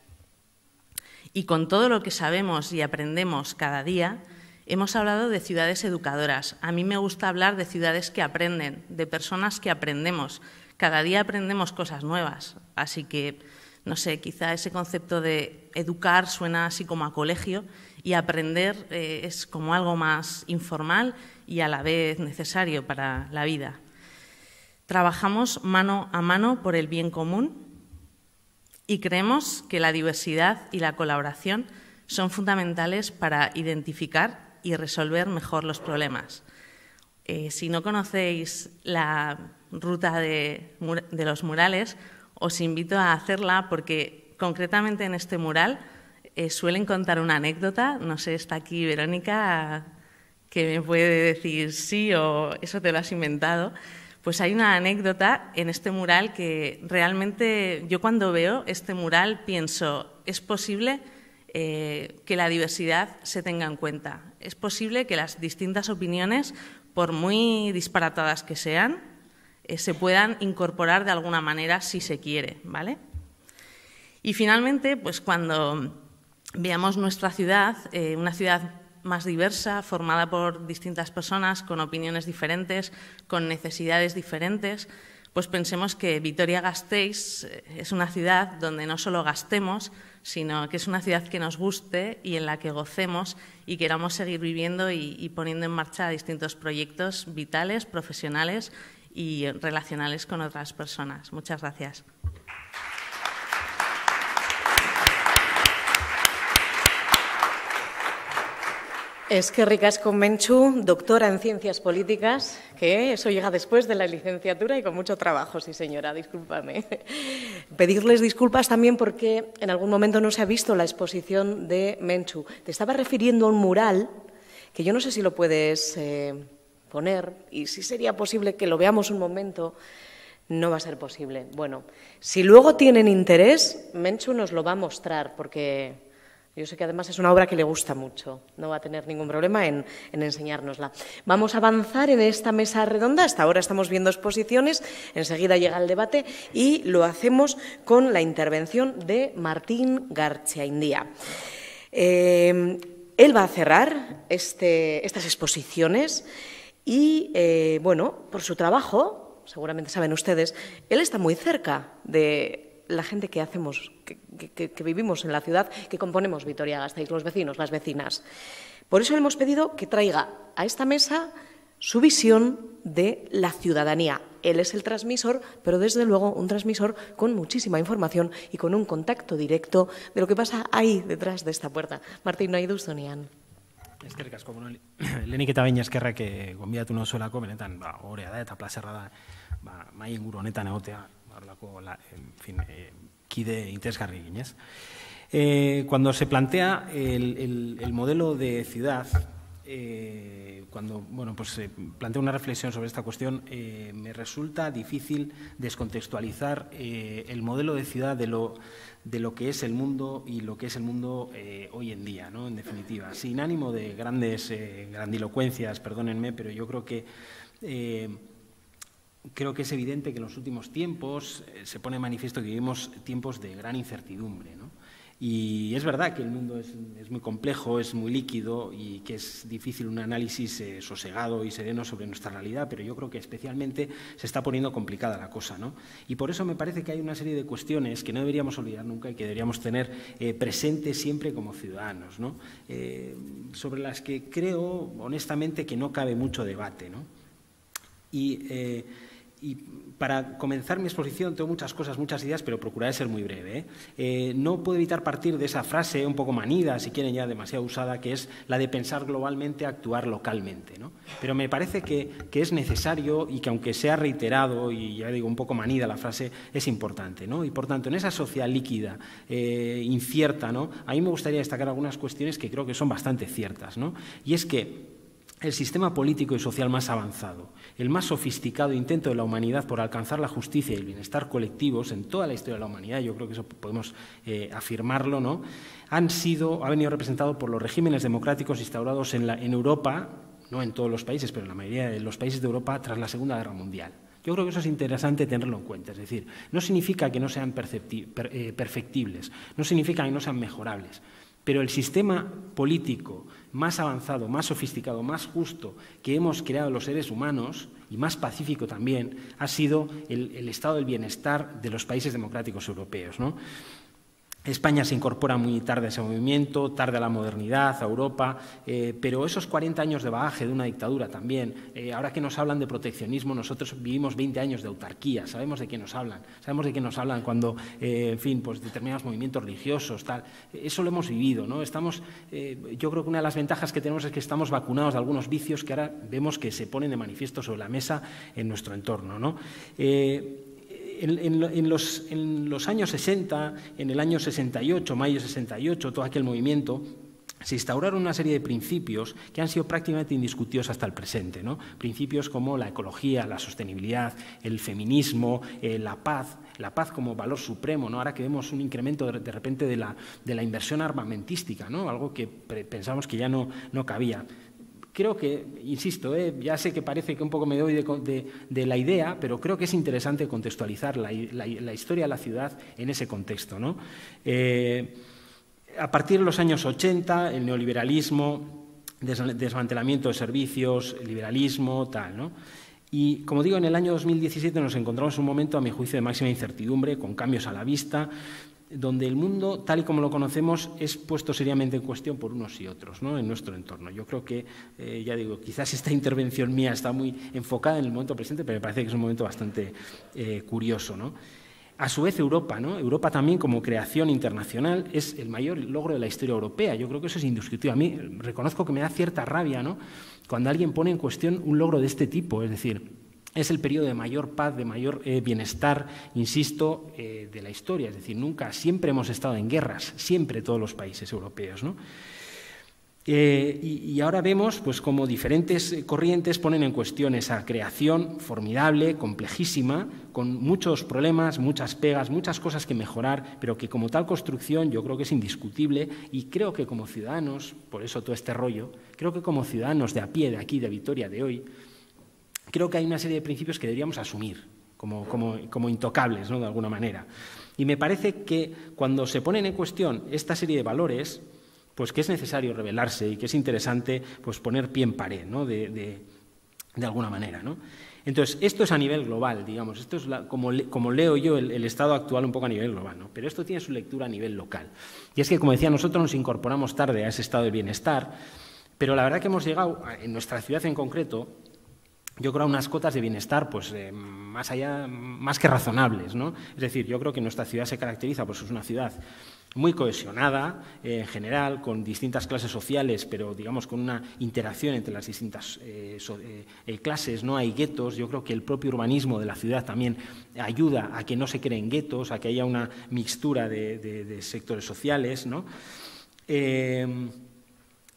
Y con todo lo que sabemos y aprendemos cada día, hemos hablado de ciudades educadoras. A mí me gusta hablar de ciudades que aprenden, de personas que aprendemos. Cada día aprendemos cosas nuevas. Así que, no sé, quizá ese concepto de educar suena así como a colegio y aprender eh, es como algo más informal y a la vez necesario para la vida. Trabajamos mano a mano por el bien común y creemos que la diversidad y la colaboración son fundamentales para identificar y resolver mejor los problemas. Eh, si no conocéis la ruta de, los murales, os invito a hacerla porque concretamente en este mural eh, suelen contar una anécdota. No sé, está aquí Verónica que me puede decir sí o eso te lo has inventado. Pues hay una anécdota en este mural que realmente yo cuando veo este mural pienso, es posible eh, que la diversidad se tenga en cuenta, es posible que las distintas opiniones, por muy disparatadas que sean, eh, se puedan incorporar de alguna manera si se quiere, ¿vale? Y finalmente, pues cuando veamos nuestra ciudad, eh, una ciudad más diversa, formada por distintas personas con opiniones diferentes, con necesidades diferentes, pues pensemos que Vitoria-Gasteiz eh, es una ciudad donde no solo gastemos, sino que es una ciudad que nos guste y en la que gocemos y queramos seguir viviendo y, y poniendo en marcha distintos proyectos vitales, profesionales y relacionales con otras personas. Muchas gracias. Es que Ricasco Menchu, doctora en Ciencias Políticas, que eso llega después de la licenciatura y con mucho trabajo, sí señora, discúlpame. Pedirles disculpas también porque en algún momento no se ha visto la exposición de Menchu. Te estaba refiriendo a un mural que yo no sé si lo puedes eh, y si sería posible que lo veamos un momento. No va a ser posible. Bueno, si luego tienen interés, Menchu nos lo va a mostrar porque yo sé que además es una obra que le gusta mucho, no va a tener ningún problema en, enseñárnosla. Vamos a avanzar en esta mesa redonda, hasta ahora estamos viendo exposiciones, enseguida llega el debate y lo hacemos con la intervención de Martín Garchiaindía. Eh, él va a cerrar este, estas exposiciones y, eh, bueno, por su trabajo, seguramente saben ustedes, él está muy cerca de la gente que hacemos, que, vivimos en la ciudad, que componemos Vitoria-Gasteiz, los vecinos, las vecinas. Por eso le hemos pedido que traiga a esta mesa su visión de la ciudadanía. Él es el transmisor, pero desde luego un transmisor con muchísima información y con un contacto directo de lo que pasa ahí detrás de esta puerta. Martín, nahi duzunian. Eskerrik asko, bueno, lehenik eta bain eskerrak gonbidatu nozuelako, benetan, ba, horea da eta plazerra da, ba, mai inguru honetan egotea, la, en fin, eh, kide interesgarri eh, cuando se plantea el, modelo de ciudad, eh, cuando bueno, pues se plantea una reflexión sobre esta cuestión, me resulta difícil descontextualizar el modelo de ciudad de lo, de lo que es el mundo y lo que es el mundo hoy en día, ¿no? en definitiva. Sin ánimo de grandes grandilocuencias, perdónenme, pero yo creo que creo que es evidente que en los últimos tiempos eh, se pone manifiesto que vivimos tiempos de gran incertidumbre. Y es verdad que el mundo es, muy complejo, es muy líquido y que es difícil un análisis eh, sosegado y sereno sobre nuestra realidad, pero yo creo que especialmente se está poniendo complicada la cosa. ¿no? Y por eso me parece que hay una serie de cuestiones que no deberíamos olvidar nunca y que deberíamos tener eh, presentes siempre como ciudadanos, ¿no? Eh, sobre las que creo honestamente que no cabe mucho debate. ¿no? Y, y para comenzar mi exposición tengo muchas cosas, muchas ideas, pero procuraré ser muy breve. ¿eh? Eh, no puedo evitar partir de esa frase un poco manida, si quieren ya demasiado usada, que es la de pensar globalmente, actuar localmente. Pero me parece que, es necesario y que aunque sea reiterado, y ya digo un poco manida la frase, es importante. Y por tanto, en esa sociedad líquida, eh, incierta, ¿no? a mí me gustaría destacar algunas cuestiones que creo que son bastante ciertas. Y es que el sistema político y social más avanzado, el más sofisticado intento de la humanidad por alcanzar la justicia y el bienestar colectivos en toda la historia de la humanidad, yo creo que eso podemos eh, afirmarlo, ¿no? han sido, ha venido representado por los regímenes democráticos instaurados en, en Europa, no en todos los países, pero en la mayoría de los países de Europa tras la Segunda Guerra Mundial. Yo creo que eso es interesante tenerlo en cuenta. Es decir, no significa que no sean eh, perfectibles, no significa que no sean mejorables, pero el sistema político más avanzado, más sofisticado, más justo que hemos creado los seres humanos, y más pacífico también, ha sido el, estado del bienestar de los países democráticos europeos. ¿no? España se incorpora muy tarde a ese movimiento, tarde a la modernidad, a Europa, eh, pero esos 40 años de bagaje de una dictadura también, eh, ahora que nos hablan de proteccionismo, nosotros vivimos 20 años de autarquía, sabemos de qué nos hablan, sabemos de qué nos hablan cuando, eh, en fin, pues determinados movimientos religiosos, tal, eso lo hemos vivido, ¿no? Estamos, yo creo que una de las ventajas que tenemos es que estamos vacunados de algunos vicios que ahora vemos que se ponen de manifiesto sobre la mesa en nuestro entorno, ¿no? En, los, años 60, en el año 68, mayo 68, todo aquel movimiento, se instauraron una serie de principios que han sido prácticamente indiscutidos hasta el presente. ¿no? Principios como la ecología, la sostenibilidad, el feminismo, eh, la paz, la paz como valor supremo. ¿no? Ahora que vemos un incremento de, repente de la, inversión armamentística, ¿no? algo que pensamos que ya no, no cabía creo que, insisto, eh, ya sé que parece que un poco me doy de, la idea, pero creo que es interesante contextualizar la, historia de la ciudad en ese contexto. Eh, a partir de los años 80, el neoliberalismo, desmantelamiento de servicios, liberalismo, tal. ¿no? Y, como digo, en el año 2017 nos encontramos en un momento, a mi juicio, de máxima incertidumbre, con cambios a la vista, donde el mundo, tal y como lo conocemos, es puesto seriamente en cuestión por unos y otros ¿no? en nuestro entorno. Yo creo que, eh, ya digo, quizás esta intervención mía está muy enfocada en el momento presente, pero me parece que es un momento bastante eh, curioso. ¿no? A su vez, Europa, ¿no? Europa también como creación internacional es el mayor logro de la historia europea. Yo creo que eso es indiscutible. A mí reconozco que me da cierta rabia ¿no? cuando alguien pone en cuestión un logro de este tipo. Es decir, es el periodo de mayor paz, de mayor eh, bienestar, insisto, eh, de la historia. Es decir, nunca, siempre hemos estado en guerras, siempre todos los países europeos. Eh, y, ahora vemos pues, como diferentes corrientes ponen en cuestión esa creación formidable, complejísima, con muchos problemas, muchas pegas, muchas cosas que mejorar, pero que como tal construcción yo creo que es indiscutible y creo que como ciudadanos, por eso todo este rollo, creo que como ciudadanos de a pie de aquí, de Vitoria de hoy, creo que hay una serie de principios que deberíamos asumir como, como, intocables, ¿no? de alguna manera. Y me parece que cuando se ponen en cuestión esta serie de valores, pues que es necesario revelarse y que es interesante pues, poner pie en pared, ¿no? de, de, alguna manera. ¿no? Entonces, esto es a nivel global, digamos, esto es como, como, leo yo el, el, estado actual un poco a nivel global, ¿no? pero esto tiene su lectura a nivel local. Y es que, como decía, nosotros nos incorporamos tarde a ese estado de bienestar, pero la verdad que hemos llegado, en nuestra ciudad en concreto, yo creo, unas cotas de bienestar pues, eh, más allá, más que razonables. ¿no? Es decir, yo creo que nuestra ciudad se caracteriza, pues es una ciudad muy cohesionada eh, en general, con distintas clases sociales, pero digamos con una interacción entre las distintas eh, clases, no hay guetos. Yo creo que el propio urbanismo de la ciudad también ayuda a que no se creen guetos, a que haya una mixtura de, de sectores sociales. ¿no?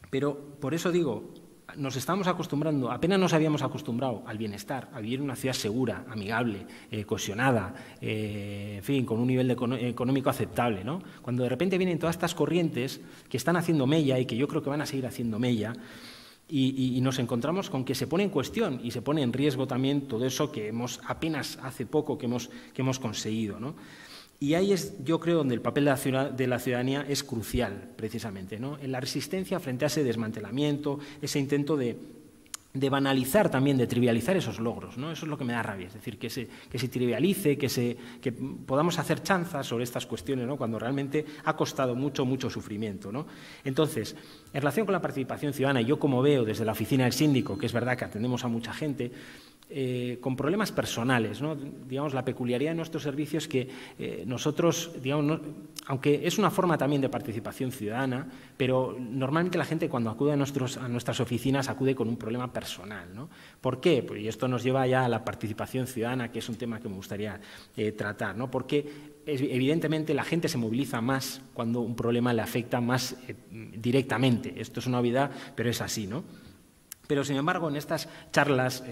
pero por eso digo, nos estamos acostumbrando, apenas nos habíamos acostumbrado al bienestar, a vivir en una ciudad segura, amigable, eh, cohesionada, eh, en fin, con un nivel económico aceptable. ¿no? Cuando de repente vienen todas estas corrientes que están haciendo mella y que yo creo que van a seguir haciendo mella, y, nos encontramos con que se pone en cuestión y se pone en riesgo también todo eso que hemos apenas hace poco que hemos, que hemos conseguido. ¿no? Y ahí es, yo creo, donde el papel de la, ciudadanía es crucial, precisamente, ¿no? en la resistencia frente a ese desmantelamiento, ese intento de, banalizar también, de trivializar esos logros. ¿no? Eso es lo que me da rabia, es decir, que se, que se trivialice, que, se, que podamos hacer chanzas sobre estas cuestiones, ¿no? cuando realmente ha costado mucho, mucho sufrimiento. ¿no? Entonces, en relación con la participación ciudadana, yo como veo desde la oficina del síndico, que es verdad que atendemos a mucha gente, eh, con problemas personales. ¿no? Digamos, la peculiaridad de nuestro servicio es que eh, nosotros, digamos, aunque es una forma también de participación ciudadana, pero normalmente la gente cuando acude a, nuestros, a nuestras oficinas acude con un problema personal. ¿No? ¿Por qué? Pues, y esto nos lleva ya a la participación ciudadana, que es un tema que me gustaría eh, tratar. ¿no? Porque evidentemente la gente se moviliza más cuando un problema le afecta más directamente. Esto es una obviedad, pero es así. ¿no? Pero, sin embargo, en estas charlas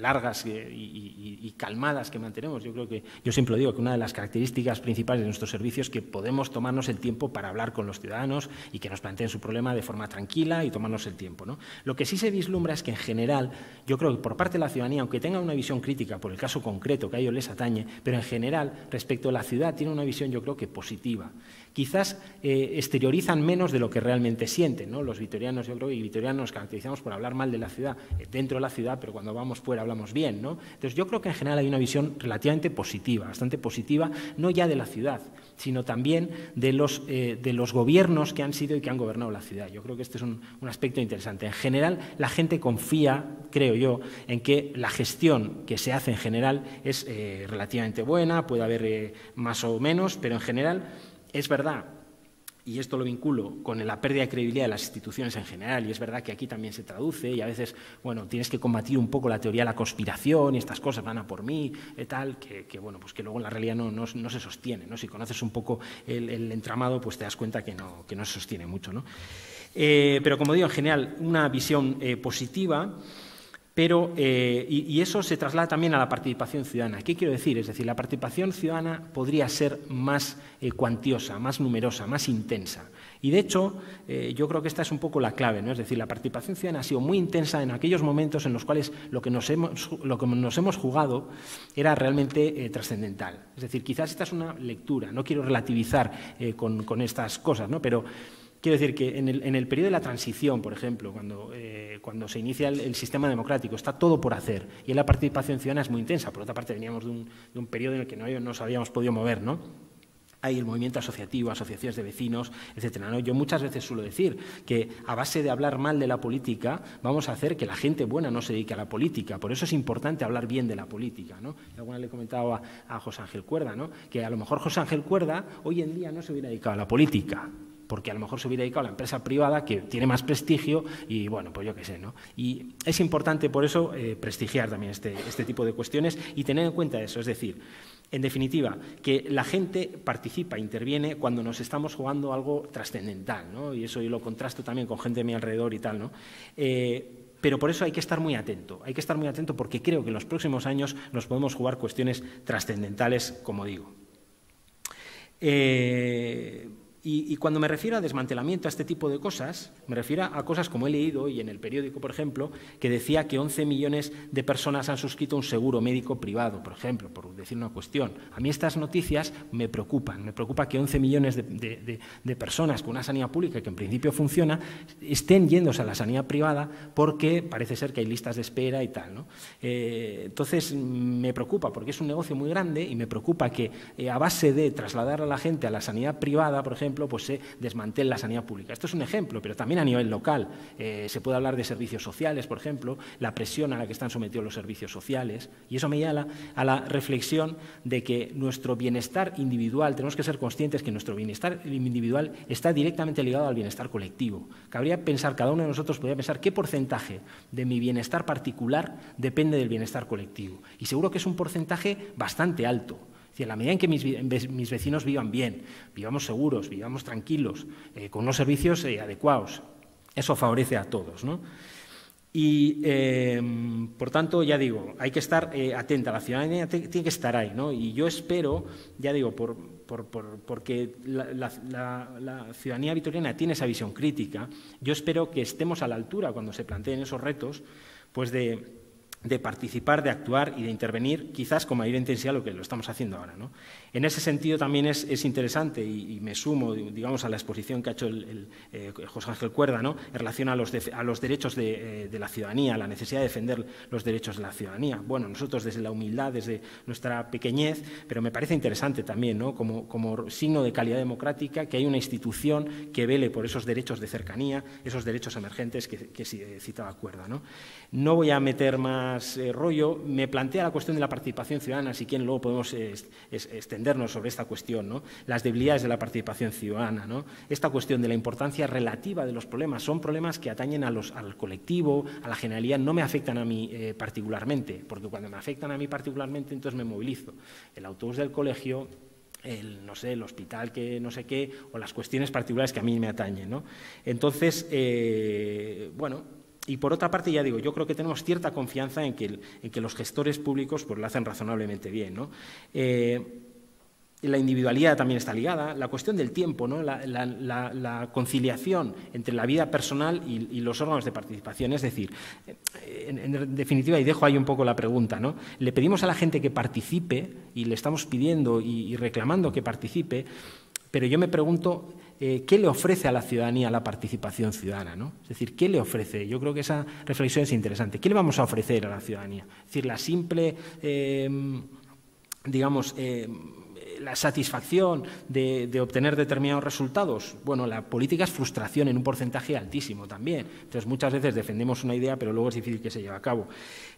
largas y, calmadas que mantenemos. Yo creo que, yo siempre digo, que una de las características principales de nuestros servicios es que podemos tomarnos el tiempo para hablar con los ciudadanos y que nos planteen su problema de forma tranquila y tomarnos el tiempo. ¿no? Lo que sí se vislumbra es que, en general, yo creo que por parte de la ciudadanía, aunque tenga una visión crítica por el caso concreto que a ellos les atañe, pero en general, respecto a la ciudad, tiene una visión, yo creo que positiva quizás eh, exteriorizan menos de lo que realmente sienten. ¿no? Los vitorianos, yo creo que vitorianos nos caracterizamos por hablar mal de la ciudad, eh, dentro de la ciudad, pero cuando vamos fuera hablamos bien. ¿no? Entonces, yo creo que en general hay una visión relativamente positiva, bastante positiva, no ya de la ciudad, sino también de los, eh, de los gobiernos que han sido y que han gobernado la ciudad. Yo creo que este es un, aspecto interesante. En general, la gente confía, creo yo, en que la gestión que se hace en general es relativamente buena, puede haber más o menos, pero en general es verdad, y esto lo vinculo con la pérdida de credibilidad de las instituciones en general, y es verdad que aquí también se traduce, y a veces, bueno, tienes que combatir un poco la teoría de la conspiración y estas cosas van a por mí, y tal, que, bueno, pues que luego en la realidad no, se sostiene, ¿no? Si conoces un poco el, entramado, pues te das cuenta que no, que no se sostiene mucho, ¿no? Eh, pero como digo, en general, una visión eh, positiva pero, eh, y, eso se traslada también a la participación ciudadana. ¿Qué quiero decir? Es decir, la participación ciudadana podría ser más eh, cuantiosa, más numerosa, más intensa. Y de hecho, eh, yo creo que esta es un poco la clave, ¿no? Es decir, la participación ciudadana ha sido muy intensa en aquellos momentos en los cuales lo que nos hemos, lo que nos hemos jugado era realmente trascendental. Es decir, quizás esta es una lectura, no quiero relativizar con, con, estas cosas, ¿no? Pero Quiero decir que en el, periodo de la transición, por ejemplo, cuando, eh, cuando se inicia el, sistema democrático, está todo por hacer y la participación ciudadana es muy intensa. Por otra parte, veníamos de un, de un periodo en el que no nos habíamos podido mover, ¿no? Hay el movimiento asociativo, asociaciones de vecinos, etcétera. Yo muchas veces suelo decir que a base de hablar mal de la política vamos a hacer que la gente buena no se dedique a la política. Por eso es importante hablar bien de la política. ¿no? Alguna le he comentado a, a José Ángel Cuerda ¿no? que a lo mejor José Ángel Cuerda hoy en día no se hubiera dedicado a la política porque a lo mejor se hubiera dedicado a la empresa privada que tiene más prestigio y bueno, pues yo qué sé, ¿no? Y es importante por eso eh, prestigiar también este, este tipo de cuestiones y tener en cuenta eso, es decir, en definitiva, que la gente participa, interviene cuando nos estamos jugando algo trascendental, ¿no? Y eso yo lo contrasto también con gente de mi alrededor y tal, ¿no? Eh, pero por eso hay que estar muy atento, hay que estar muy atento porque creo que en los próximos años nos podemos jugar cuestiones trascendentales, como digo. Eh, y, cuando me refiero a desmantelamiento, a este tipo de cosas, me refiero a cosas como he leído y en el periódico, por ejemplo, que decía que 11 millones de personas han suscrito un seguro médico privado, por ejemplo, por decir una cuestión. A mí estas noticias me preocupan. Me preocupa que 11 millones de, personas con una sanidad pública que en principio funciona estén yéndose a la sanidad privada porque parece ser que hay listas de espera y tal. ¿no? Eh, entonces, me preocupa porque es un negocio muy grande y me preocupa que eh, a base de trasladar a la gente a la sanidad privada, por ejemplo, pues se desmantela la sanidad pública. Esto es un ejemplo, pero también a nivel local. Eh, se puede hablar de servicios sociales, por ejemplo, la presión a la que están sometidos los servicios sociales, y eso me lleva a la reflexión de que nuestro bienestar individual, tenemos que ser conscientes que nuestro bienestar individual está directamente ligado al bienestar colectivo. Cabría pensar, cada uno de nosotros podría pensar qué porcentaje de mi bienestar particular depende del bienestar colectivo. Y seguro que es un porcentaje bastante alto en la medida en que mis, vecinos vivan bien, vivamos seguros, vivamos tranquilos, eh, con unos servicios eh, adecuados, eso favorece a todos. ¿no? Y, em, por tanto, ya digo, hay que estar eh, atenta, la ciudadanía tiene que estar ahí. ¿no? Y yo espero, ya digo, por, porque la, la, ciudadanía vitoriana tiene esa visión crítica, yo espero que estemos a la altura cuando se planteen esos retos, pues de de participar, de actuar y de intervenir, quizás con mayor intensidad lo que lo estamos haciendo ahora. ¿no? En ese sentido también es, interesante, y, me sumo digamos, a la exposición que ha hecho el, eh, José Ángel Cuerda ¿no? en relación a los, a los derechos de, la ciudadanía, la necesidad de defender los derechos de la ciudadanía. Bueno, nosotros desde la humildad, desde nuestra pequeñez, pero me parece interesante también, ¿no? como, como signo de calidad democrática, que hay una institución que vele por esos derechos de cercanía, esos derechos emergentes que, que citaba Cuerda. ¿no? no voy a meter más eh, rollo, me plantea la cuestión de la participación ciudadana, si quieren luego podemos extendernos sobre esta cuestión, ¿no? las debilidades de la participación ciudadana, ¿no? esta cuestión de la importancia relativa de los problemas, son problemas que atañen a los, al colectivo, a la generalidad, no me afectan a mí eh, particularmente, porque cuando me afectan a mí particularmente entonces me movilizo. El autobús del colegio el, no sé, el hospital que no sé qué, o las cuestiones particulares que a mí me atañen. ¿no? Entonces, eh, bueno, y por otra parte, ya digo, yo creo que tenemos cierta confianza en que, en que los gestores públicos pues, lo hacen razonablemente bien. ¿no? Eh, la individualidad también está ligada, la cuestión del tiempo, ¿no? la, conciliación entre la vida personal y, los órganos de participación. Es decir, en, definitiva, y dejo ahí un poco la pregunta, ¿no? le pedimos a la gente que participe y le estamos pidiendo y, y reclamando que participe, pero yo me pregunto eh, qué le ofrece a la ciudadanía la participación ciudadana. ¿no? Es decir, ¿qué le ofrece? Yo creo que esa reflexión es interesante. ¿Qué le vamos a ofrecer a la ciudadanía? Es decir, la simple, em, digamos, em, la satisfacción de, obtener determinados resultados. Bueno, la política es frustración en un porcentaje altísimo también. Entonces, muchas veces defendemos una idea, pero luego es difícil que se lleve a cabo.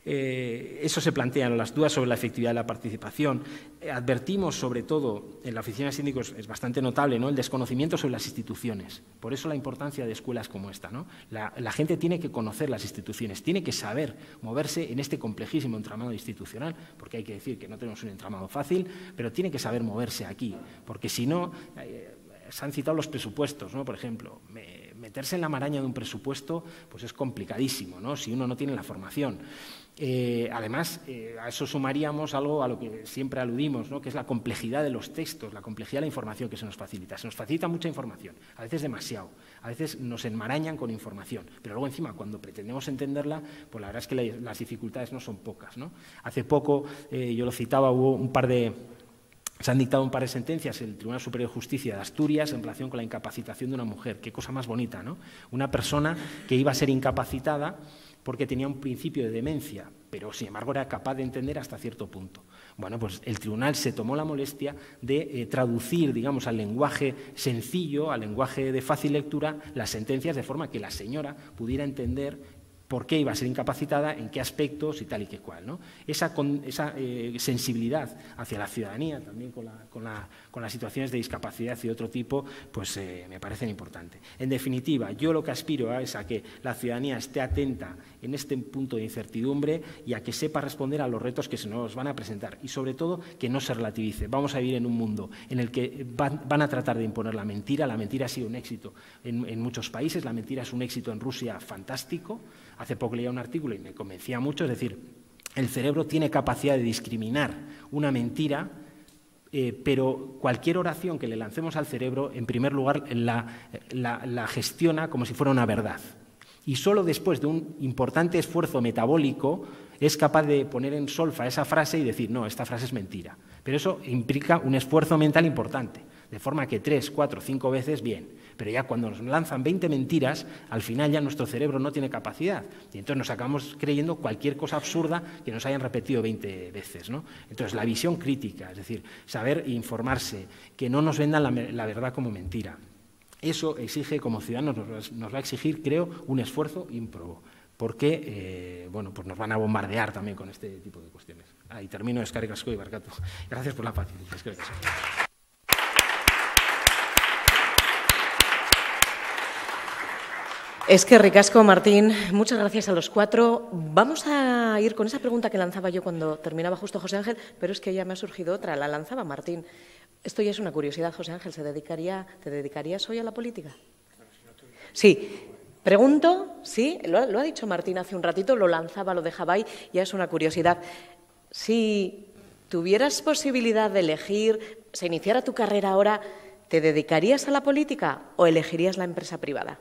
Eh, eso se plantean las dudas sobre la efectividad de la participación. Eh, advertimos, sobre todo, en la oficina de síndicos es bastante notable, ¿no? el desconocimiento sobre las instituciones. Por eso la importancia de escuelas como esta. ¿no? La, gente tiene que conocer las instituciones, tiene que saber moverse en este complejísimo entramado institucional, porque hay que decir que no tenemos un entramado fácil, pero tiene que saber moverse aquí, porque si no, eh, se han citado los presupuestos, ¿no? por ejemplo. meterse en la maraña de un presupuesto pues es complicadísimo, ¿no? si uno no tiene la formación. Eh, además, eh, a eso sumaríamos algo a lo que siempre aludimos, ¿no? que es la complejidad de los textos, la complejidad de la información que se nos facilita. Se nos facilita mucha información, a veces demasiado, a veces nos enmarañan con información, pero luego encima cuando pretendemos entenderla, pues la verdad es que las dificultades no son pocas. ¿no? Hace poco, eh, yo lo citaba, hubo un par de se han dictado un par de sentencias el Tribunal Superior de Justicia de Asturias en relación con la incapacitación de una mujer. Qué cosa más bonita, ¿no? Una persona que iba a ser incapacitada porque tenía un principio de demencia, pero sin embargo era capaz de entender hasta cierto punto. Bueno, pues el tribunal se tomó la molestia de eh, traducir, digamos, al lenguaje sencillo, al lenguaje de fácil lectura, las sentencias de forma que la señora pudiera entender por qué iba a ser incapacitada, en qué aspectos y tal y qué cual. Esa, eh, sensibilidad hacia la ciudadanía, también con, las situaciones de discapacidad y otro tipo, pues eh, me parecen importantes. En definitiva, yo lo que aspiro es a que la ciudadanía esté atenta en este punto de incertidumbre y a que sepa responder a los retos que se nos van a presentar y, sobre todo, que no se relativice. Vamos a vivir en un mundo en el que van, a tratar de imponer la mentira. La mentira ha sido un éxito en muchos países, la mentira es un éxito en Rusia fantástico. Hace poco leía un artículo y me convencía mucho, es decir, el cerebro tiene capacidad de discriminar una mentira, eh, pero cualquier oración que le lancemos al cerebro, en primer lugar, la, gestiona como si fuera una verdad. Y solo después de un importante esfuerzo metabólico es capaz de poner en solfa esa frase y decir, no, esta frase es mentira. Pero eso implica un esfuerzo mental importante, de forma que tres, cuatro, cinco veces, bien. Pero ya cuando nos lanzan 20 mentiras, al final ya nuestro cerebro no tiene capacidad. Y entonces nos acabamos creyendo cualquier cosa absurda que nos hayan repetido 20 veces. ¿no? Entonces, la visión crítica, es decir, saber informarse, que no nos vendan la, verdad como mentira. Eso exige, como ciudadanos, nos, va a exigir, creo, un esfuerzo ímprobo porque eh, bueno, pues nos van a bombardear también con este tipo de cuestiones. Ahí termino, Escaricasco y Barcato. Gracias por la paciencia. Es que ricasco, Martín. Muchas gracias a los cuatro. Vamos a ir con esa pregunta que lanzaba yo cuando terminaba justo José Ángel, pero es que ya me ha surgido otra. La lanzaba Martín. Esto ya es una curiosidad, José Ángel. ¿Se dedicaría, ¿Te dedicarías hoy a la política? Sí. Pregunto, sí, lo, lo ha dicho Martín hace un ratito, lo lanzaba, lo dejaba ahí, ya es una curiosidad. Si tuvieras posibilidad de elegir, se iniciara tu carrera ahora, ¿te dedicarías a la política o elegirías la empresa privada?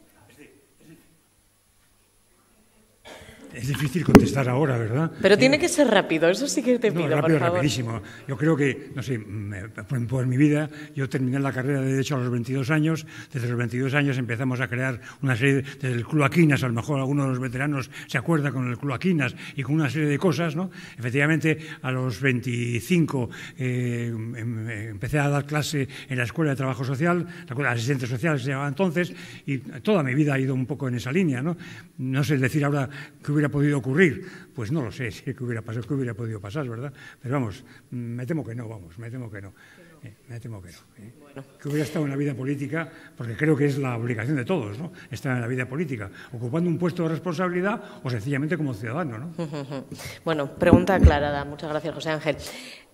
Es difícil contestar ahora, ¿verdad? Pero tiene que ser rápido, eso sí que te no, pido, rápido, por favor. rapidísimo. Yo creo que, no sé, por, por mi vida, yo terminé la carrera de Derecho a los 22 años. Desde los 22 años empezamos a crear una serie, desde el Club Aquinas, a lo mejor alguno de los veteranos se acuerda con el Club Aquinas y con una serie de cosas, ¿no? Efectivamente, a los 25 eh, em- empecé a dar clase en la Escuela de Trabajo Social, la Asistente Social se llamaba entonces, y toda mi vida ha ido un poco en esa línea, ¿no? No sé decir ahora qué hubiera podido ocurrir, pues no lo sé, si qué hubiera pasado, qué hubiera podido pasar, ¿verdad? Pero vamos, mm, me temo que no, vamos, me temo que no. Eh, me temo que no. ¿eh? Que hubiera estado en la vida política, porque creo que es la obligación de todos, ¿no? Estar en la vida política, ocupando un puesto de responsabilidad o sencillamente como ciudadano, ¿no? Bueno, pregunta aclarada. Muchas gracias, José Ángel.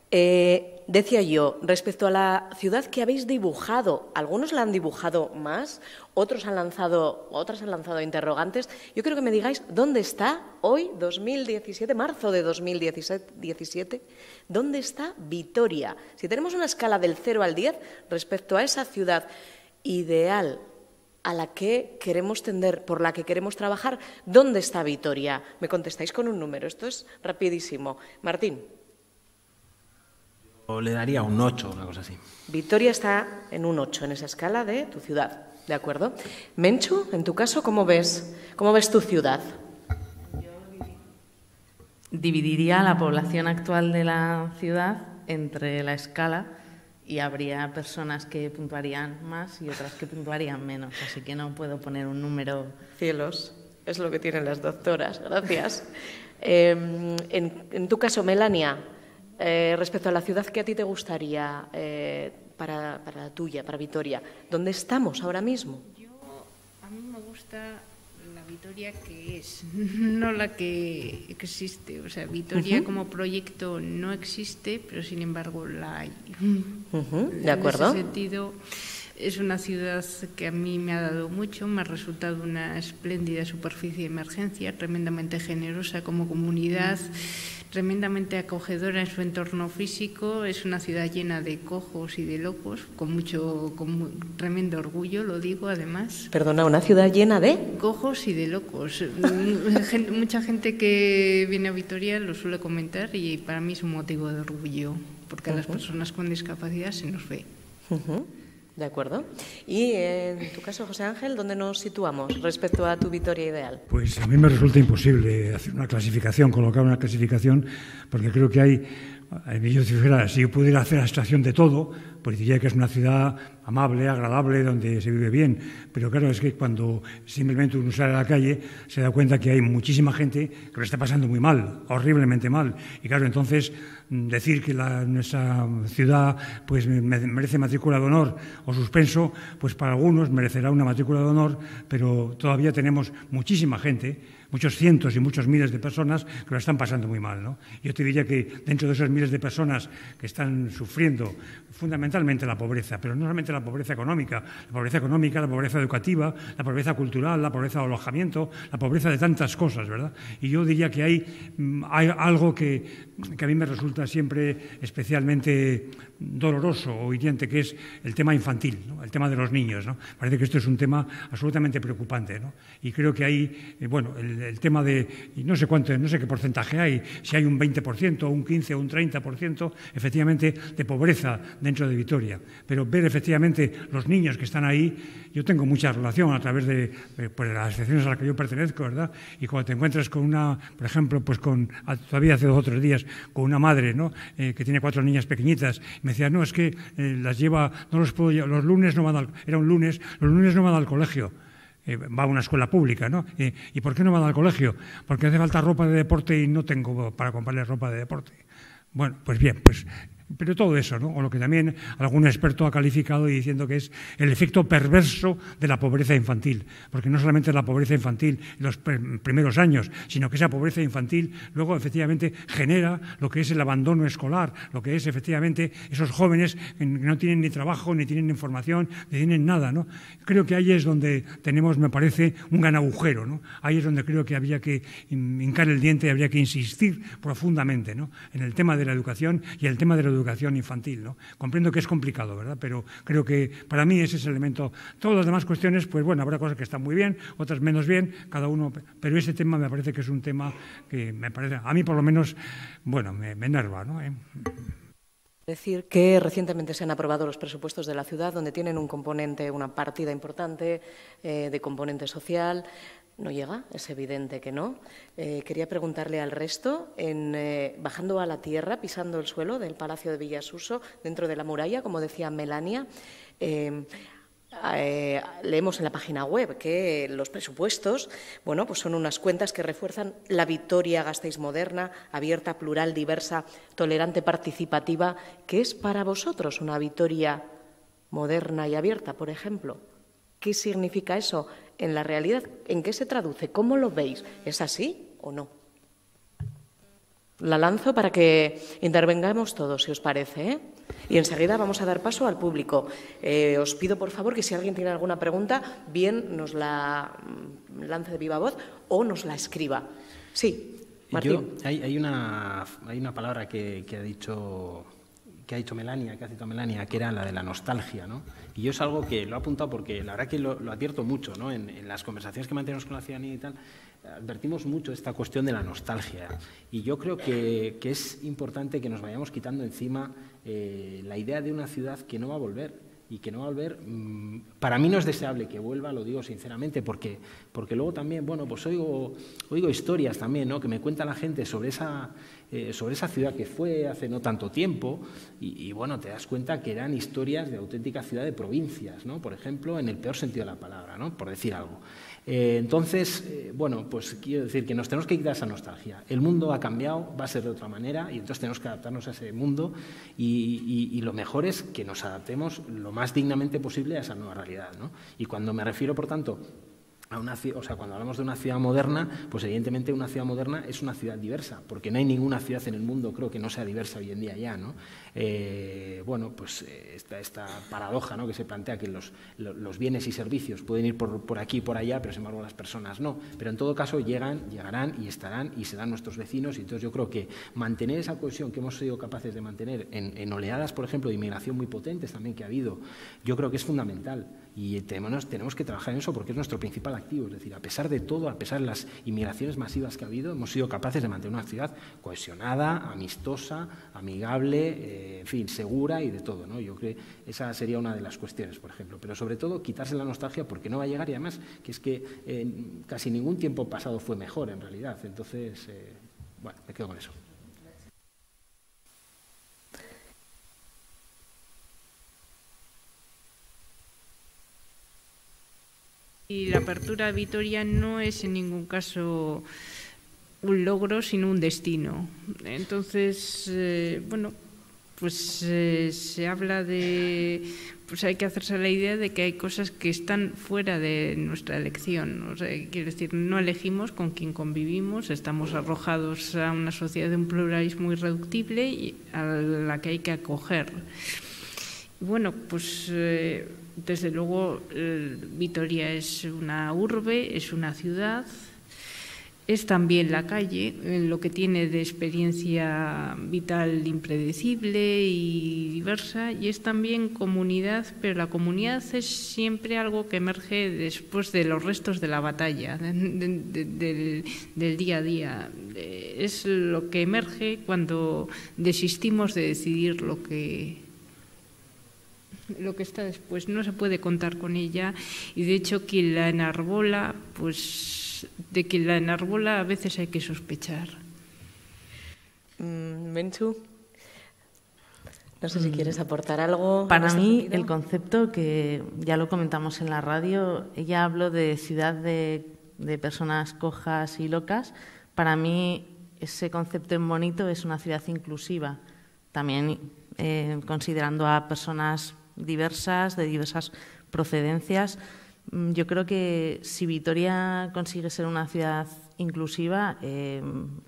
Eh, decía yo, respecto a la ciudad que habéis dibujado, algunos la han dibujado más, otros han lanzado, otras han lanzado interrogantes. Yo quiero que me digáis dónde está hoy, 2017, marzo de 2017, dónde está Vitoria. Si tenemos una escala del 0 al 10 respecto a esa ciudad ideal a la que queremos tender, por la que queremos trabajar, ¿dónde está Vitoria? Me contestáis con un número, esto es rapidísimo. Martín, O le daría un 8, una cosa así. Vitoria está en un 8 en esa escala de tu ciudad, ¿de acuerdo? Menchu, en tu caso, ¿cómo ves, cómo ves tu ciudad? Dividiría la población actual de la ciudad entre la escala y habría personas que puntuarían más y otras que puntuarían menos, así que no puedo poner un número. Cielos, es lo que tienen las doctoras, gracias. Eh, en, en tu caso, Melania, eh, respecto a la ciudad que a ti te gustaría eh, para, para la tuya, para Vitoria, ¿dónde estamos ahora mismo? Yo, a mí me gusta la Vitoria que es, no la que existe. O sea, Vitoria como proyecto no existe, pero sin embargo la hay. En ¿De acuerdo? ese sentido, es una ciudad que a mí me ha dado mucho, me ha resultado una espléndida superficie de emergencia, tremendamente generosa como comunidad, tremendamente acogedora en su entorno físico. Es una ciudad llena de cojos y de locos, con mucho, con mu- tremendo orgullo, lo digo además. Perdona, una ciudad llena de... Cojos y de locos. Mucha gente que viene a Vitoria lo suele comentar y para mí es un motivo de orgullo, porque a las personas con discapacidad se nos ve. De acuerdo. Y en tu caso, José Ángel, ¿dónde nos situamos respecto a tu Vitoria ideal? Pues a mí me resulta imposible hacer una clasificación, colocar una clasificación, porque creo que hay, yo si, fuera- si yo pudiera hacer abstracción de todo, pues diría que es una ciudad amable, agradable, donde se vive bien. Pero claro, es que cuando simplemente uno sale a la calle, se da cuenta que hay muchísima gente que lo está pasando muy mal, horriblemente mal. Y claro, entonces mm, decir que la- nuestra ciudad pues me- me- merece matrícula de honor o suspenso, pues para algunos merecerá una matrícula de honor, pero todavía tenemos muchísima gente, muchos cientos y muchos miles de personas que lo están pasando muy mal. ¿no? Yo te diría que dentro de esos miles de personas que están sufriendo fundamentalmente la pobreza, pero no solamente la pobreza económica, la pobreza económica, la pobreza educativa, la pobreza cultural, la pobreza de alojamiento, la pobreza de tantas cosas, ¿verdad? Y yo diría que hay, mm, hay algo que, que a mí me resulta siempre especialmente doloroso o hiriente, que es el tema infantil, el tema de los niños. ¿no? Parece que esto es un tema absolutamente preocupante. Y creo que hay, eh, bueno, el, tema de, no sé cuánto, no sé qué porcentaje hay, si hay un 20%, o un 15% o un 30%, efectivamente, de pobreza dentro de Vitoria. Pero ver efectivamente los niños que están ahí, yo tengo mucha relación a través de pues, las asociaciones a las que yo pertenezco, ¿verdad? Y cuando te encuentras con una, por ejemplo, pues con, todavía hace dos o tres días, con una madre, ¿no? Eh, que tiene cuatro niñas pequeñitas, me decía, no, es que eh, las lleva, no los puedo llevar, los lunes no van al, era un lunes, los lunes no van al colegio. Eh, va a una escuela pública, ¿no? ¿Y por qué no van al colegio? Porque hace falta ropa de deporte y no tengo para comprarle ropa de deporte. Bueno, pues bien, pues pero todo eso, ¿no? O lo que también algún experto ha calificado diciendo que es el efecto perverso de la pobreza infantil, porque no solamente es la pobreza infantil en los pr- primeros años, sino que esa pobreza infantil luego efectivamente genera lo que es el abandono escolar, lo que es efectivamente esos jóvenes que no tienen ni trabajo, ni tienen información, ni tienen nada, ¿no? Creo que ahí es donde tenemos, me parece, un gran agujero, ¿no? Ahí es donde creo que habría que hincar el diente y habría que insistir profundamente, ¿no? En el tema de la educación y el tema de la educación educación infantil. ¿no? Comprendo que es complicado, ¿verdad? Pero creo que para mí ese es el elemento. Todas las demás cuestiones, pues bueno, habrá cosas que están muy bien, otras menos bien, cada uno. Pero ese tema me parece que es un tema que me parece, a mí por lo menos, bueno, me, me enerva, ¿no? ¿Eh? Decir que recientemente se han aprobado los presupuestos de la ciudad, donde tienen un componente, una partida importante eh, de componente social. No llega, es evidente que no. Eh, quería preguntarle al resto, en, eh, bajando a la tierra, pisando el suelo del Palacio de Villasuso, dentro de la muralla, como decía Melania, eh, eh, leemos en la página web que los presupuestos, bueno, pues son unas cuentas que refuerzan la victoria Gasteiz moderna, abierta, plural, diversa, tolerante, participativa. ¿Qué es para vosotros una victoria moderna y abierta, por ejemplo? ¿Qué significa eso en la realidad? ¿En qué se traduce? ¿Cómo lo veis? ¿Es así o no? La lanzo para que intervengamos todos, si os parece. ¿eh? Y enseguida vamos a dar paso al público. Eh, os pido, por favor, que si alguien tiene alguna pregunta, bien nos la mm, lance de viva voz o nos la escriba. Sí, Martín. Yo, hay, hay, una, hay una palabra que, que ha dicho que ha dicho Melania, que ha citado Melania, que era la de la nostalgia, ¿no? Y yo es algo que lo he apuntado porque la verdad que lo, advierto mucho, ¿no? En, las conversaciones que mantenemos con la ciudadanía y tal, advertimos mucho esta cuestión de la nostalgia. Y yo creo que, que es importante que nos vayamos quitando encima eh, la idea de una ciudad que no va a volver y que no va a volver. Mmm, para mí no es deseable que vuelva, lo digo sinceramente, porque, porque luego también, bueno, pues oigo, oigo historias también, ¿no? Que me cuenta la gente sobre esa, eh, sobre esa ciudad que fue hace no tanto tiempo y, y, bueno, te das cuenta que eran historias de auténtica ciudad de provincias, ¿no? Por ejemplo, en el peor sentido de la palabra, ¿no? Por decir algo. Eh, entonces, eh, bueno, pues quiero decir que nos tenemos que quitar esa nostalgia. El mundo ha cambiado, va a ser de otra manera y entonces tenemos que adaptarnos a ese mundo y, y, lo mejor es que nos adaptemos lo más dignamente posible a esa nueva realidad. ¿no? Y cuando me refiero, por tanto, o sea, cuando hablamos de una ciudad moderna, pues evidentemente una ciudad moderna es una ciudad diversa, porque no hay ninguna ciudad en el mundo, creo que no sea diversa hoy en día ya, ¿no? Eh, bueno, pues eh, esta, esta, paradoja ¿no? que se plantea que los, los, bienes y servicios pueden ir por, por aquí y por allá, pero sin embargo las personas no. Pero en todo caso llegan, llegarán y estarán y serán nuestros vecinos. Y entonces yo creo que mantener esa cohesión que hemos sido capaces de mantener en, en oleadas, por ejemplo, de inmigración muy potentes también que ha habido, yo creo que es fundamental. Y tenemos, tenemos que trabajar en eso porque es nuestro principal activo. Es decir, a pesar de todo, a pesar de las inmigraciones masivas que ha habido, hemos sido capaces de mantener una ciudad cohesionada, amistosa, amigable. Eh, en fin, segura y de todo. ¿no? Yo creo que esa sería una de las cuestiones, por ejemplo. Pero sobre todo quitarse la nostalgia porque no va a llegar y además que es que eh, casi ningún tiempo pasado fue mejor en realidad. Entonces, eh, bueno, me quedo con eso. Y la apertura a Vitoria no es en ningún caso un logro, sino un destino. Entonces, eh, bueno, pues eh, se habla de, pues hay que hacerse la idea de que hay cosas que están fuera de nuestra elección. O sea, quiero decir, no elegimos con quien convivimos, estamos arrojados a una sociedad de un pluralismo irreductible y a la que hay que acoger. Bueno, pues eh, desde luego eh, Vitoria es una urbe, es una ciudad, es también la calle, lo que tiene de experiencia vital impredecible y diversa, y es también comunidad, pero la comunidad es siempre algo que emerge después de los restos de la batalla, de, de, de, del, del, día a día. Es lo que emerge cuando desistimos de decidir lo que lo que está después. No se puede contar con ella y de hecho quien la enarbola, pues de quien la enarbola a veces hay que sospechar. Mm, Menchu, no sé si quieres aportar algo. Para mí, sentido. el concepto que ya lo comentamos en la radio, ella habló de ciudad de, de personas cojas y locas. Para mí, ese concepto en bonito es una ciudad inclusiva. También eh, considerando a personas diversas, de diversas procedencias. Mm, yo creo que si Vitoria consigue ser una ciudad inclusiva, eh,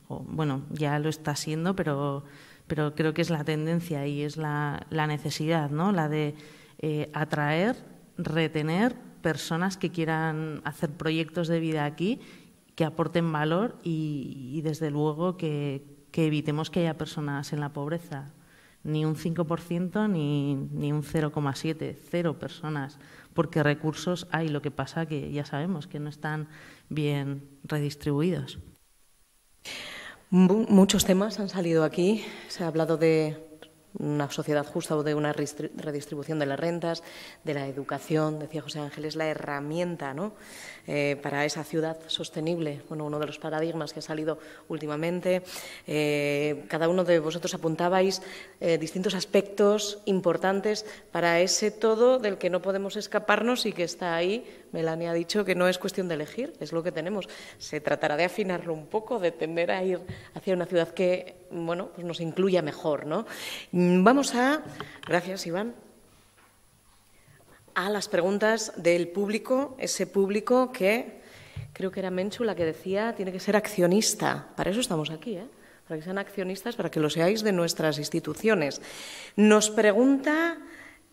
o, bueno, ya lo está siendo, pero, pero creo que es la tendencia y es la, necesidad, ¿no? La de eh, atraer, retener personas que quieran hacer proyectos de vida aquí, que aporten valor y, desde luego, que evitemos que haya personas en la pobreza. Ni un 5% ni, ni un 0,7, cero personas, porque recursos hay, lo que pasa que ya sabemos que no están bien redistribuidos. Muchos temas han salido aquí. Se ha hablado de una sociedad justa o de una redistribución de las rentas, de la educación, decía José Ángel, es la herramienta ¿no? Eh, para esa ciudad sostenible, bueno, uno de los paradigmas que ha salido últimamente. Eh, cada uno de vosotros apuntabais eh, distintos aspectos importantes para ese todo del que no podemos escaparnos y que está ahí. Melania ha dicho que no es cuestión de elegir, es lo que tenemos. Se tratará de afinarlo un poco, de tender a ir hacia una ciudad que bueno, pues nos incluya mejor. ¿no? Vamos a. Gracias, Iván a las preguntas del público, ese público que creo que era Menchu la que decía tiene que ser accionista. Para eso estamos aquí, ¿eh? para que sean accionistas, para que lo seáis de nuestras instituciones. Nos pregunta,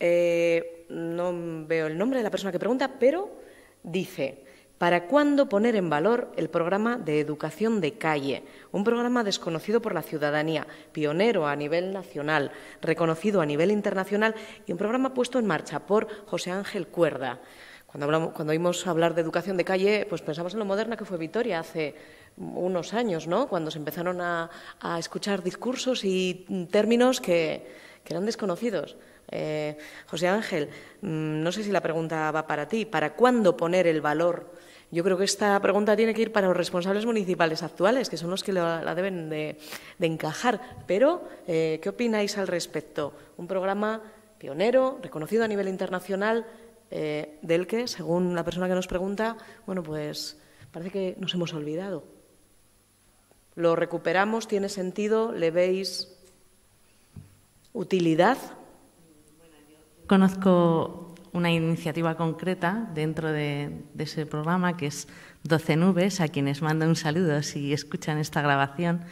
eh, no veo el nombre de la persona que pregunta, pero dice, ¿Para cuándo poner en valor el programa de educación de calle? Un programa desconocido por la ciudadanía, pionero a nivel nacional, reconocido a nivel internacional y un programa puesto en marcha por José Ángel Cuerda. Cuando, oímos hablar de educación de calle, pues pensamos en lo moderna que fue Vitoria hace unos años, ¿no? Cuando se empezaron a, escuchar discursos y términos que, eran desconocidos. Eh, José Ángel, mm, no sé si la pregunta va para ti. ¿Para cuándo poner el valor yo creo que esta pregunta tiene que ir para los responsables municipales actuales, que son los que la, deben de, encajar. Pero, eh, ¿qué opináis al respecto? Un programa pionero, reconocido a nivel internacional, eh, del que, según la persona que nos pregunta, bueno, pues parece que nos hemos olvidado. ¿Lo recuperamos? ¿Tiene sentido? ¿Le veis utilidad? Conozco una iniciativa concreta dentro de, ese programa, que es 12 Nubes, a quienes mando un saludo si escuchan esta grabación.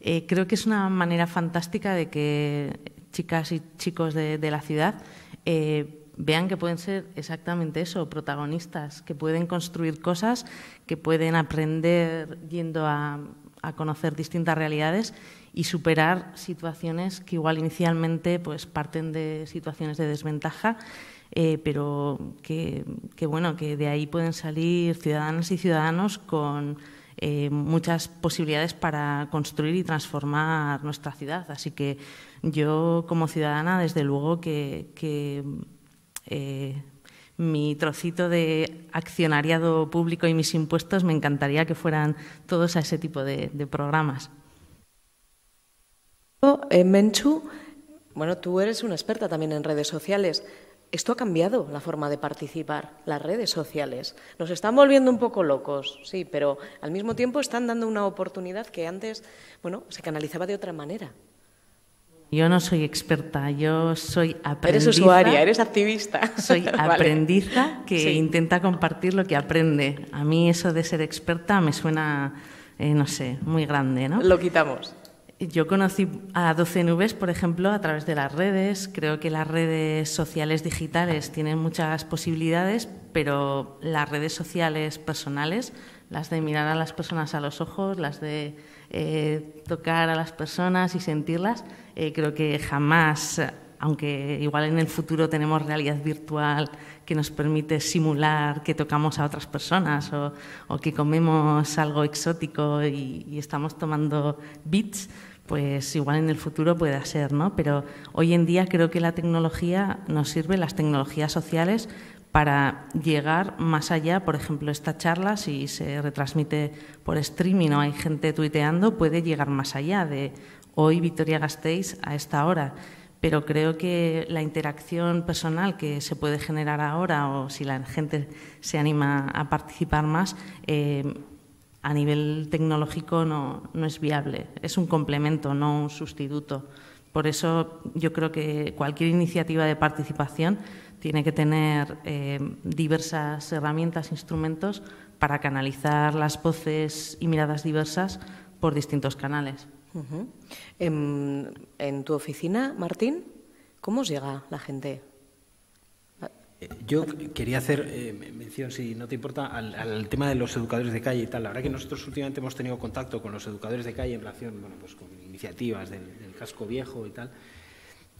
Eh, creo que es una manera fantástica de que chicas y chicos de, la ciudad eh, vean que pueden ser exactamente eso, protagonistas, que pueden construir cosas, que pueden aprender yendo a, a conocer distintas realidades y superar situaciones que igual inicialmente pues parten de situaciones de desventaja eh, pero que, bueno, que de ahí pueden salir ciudadanas y ciudadanos con eh, muchas posibilidades para construir y transformar nuestra ciudad. Así que yo, como ciudadana, desde luego que, eh, mi trocito de accionariado público y mis impuestos me encantaría que fueran todos a ese tipo de programas. Menchu, bueno, tú eres una experta también en redes sociales. Esto ha cambiado la forma de participar, las redes sociales. Nos están volviendo un poco locos, sí, pero al mismo tiempo están dando una oportunidad que antes, bueno, se canalizaba de otra manera. Yo no soy experta, yo soy aprendiza. Eres usuaria, eres activista. Soy aprendiza que intenta compartir lo que aprende. A mí eso de ser experta me suena, eh, no sé, muy grande, ¿no? Lo quitamos. Yo conocí a 12 Nubes, por ejemplo, a través de las redes. Creo que las redes sociales digitales tienen muchas posibilidades, pero las redes sociales personales, las de mirar a las personas a los ojos, las de eh, tocar a las personas y sentirlas, eh, creo que jamás, aunque igual en el futuro tenemos realidad virtual que nos permite simular que tocamos a otras personas o, que comemos algo exótico y, y estamos tomando bits, pues igual en el futuro pueda ser, ¿no? Pero hoy en día creo que la tecnología nos sirve, las tecnologías sociales, para llegar más allá. Por ejemplo, esta charla, si se retransmite por streaming o hay gente tuiteando, puede llegar más allá de hoy Victoria Gasteiz a esta hora. Pero creo que la interacción personal que se puede generar ahora o si la gente se anima a participar más, eh, a nivel tecnológico no, es viable. Es un complemento, no un sustituto. Por eso yo creo que cualquier iniciativa de participación tiene que tener eh, diversas herramientas, instrumentos para canalizar las voces y miradas diversas por distintos canales. en, tu oficina, Martín, ¿cómo llega la gente? Yo quería hacer eh, mención, si no te importa, al, tema de los educadores de calle y tal. La verdad que nosotros últimamente hemos tenido contacto con los educadores de calle en relación, bueno, pues con iniciativas del, casco viejo y tal.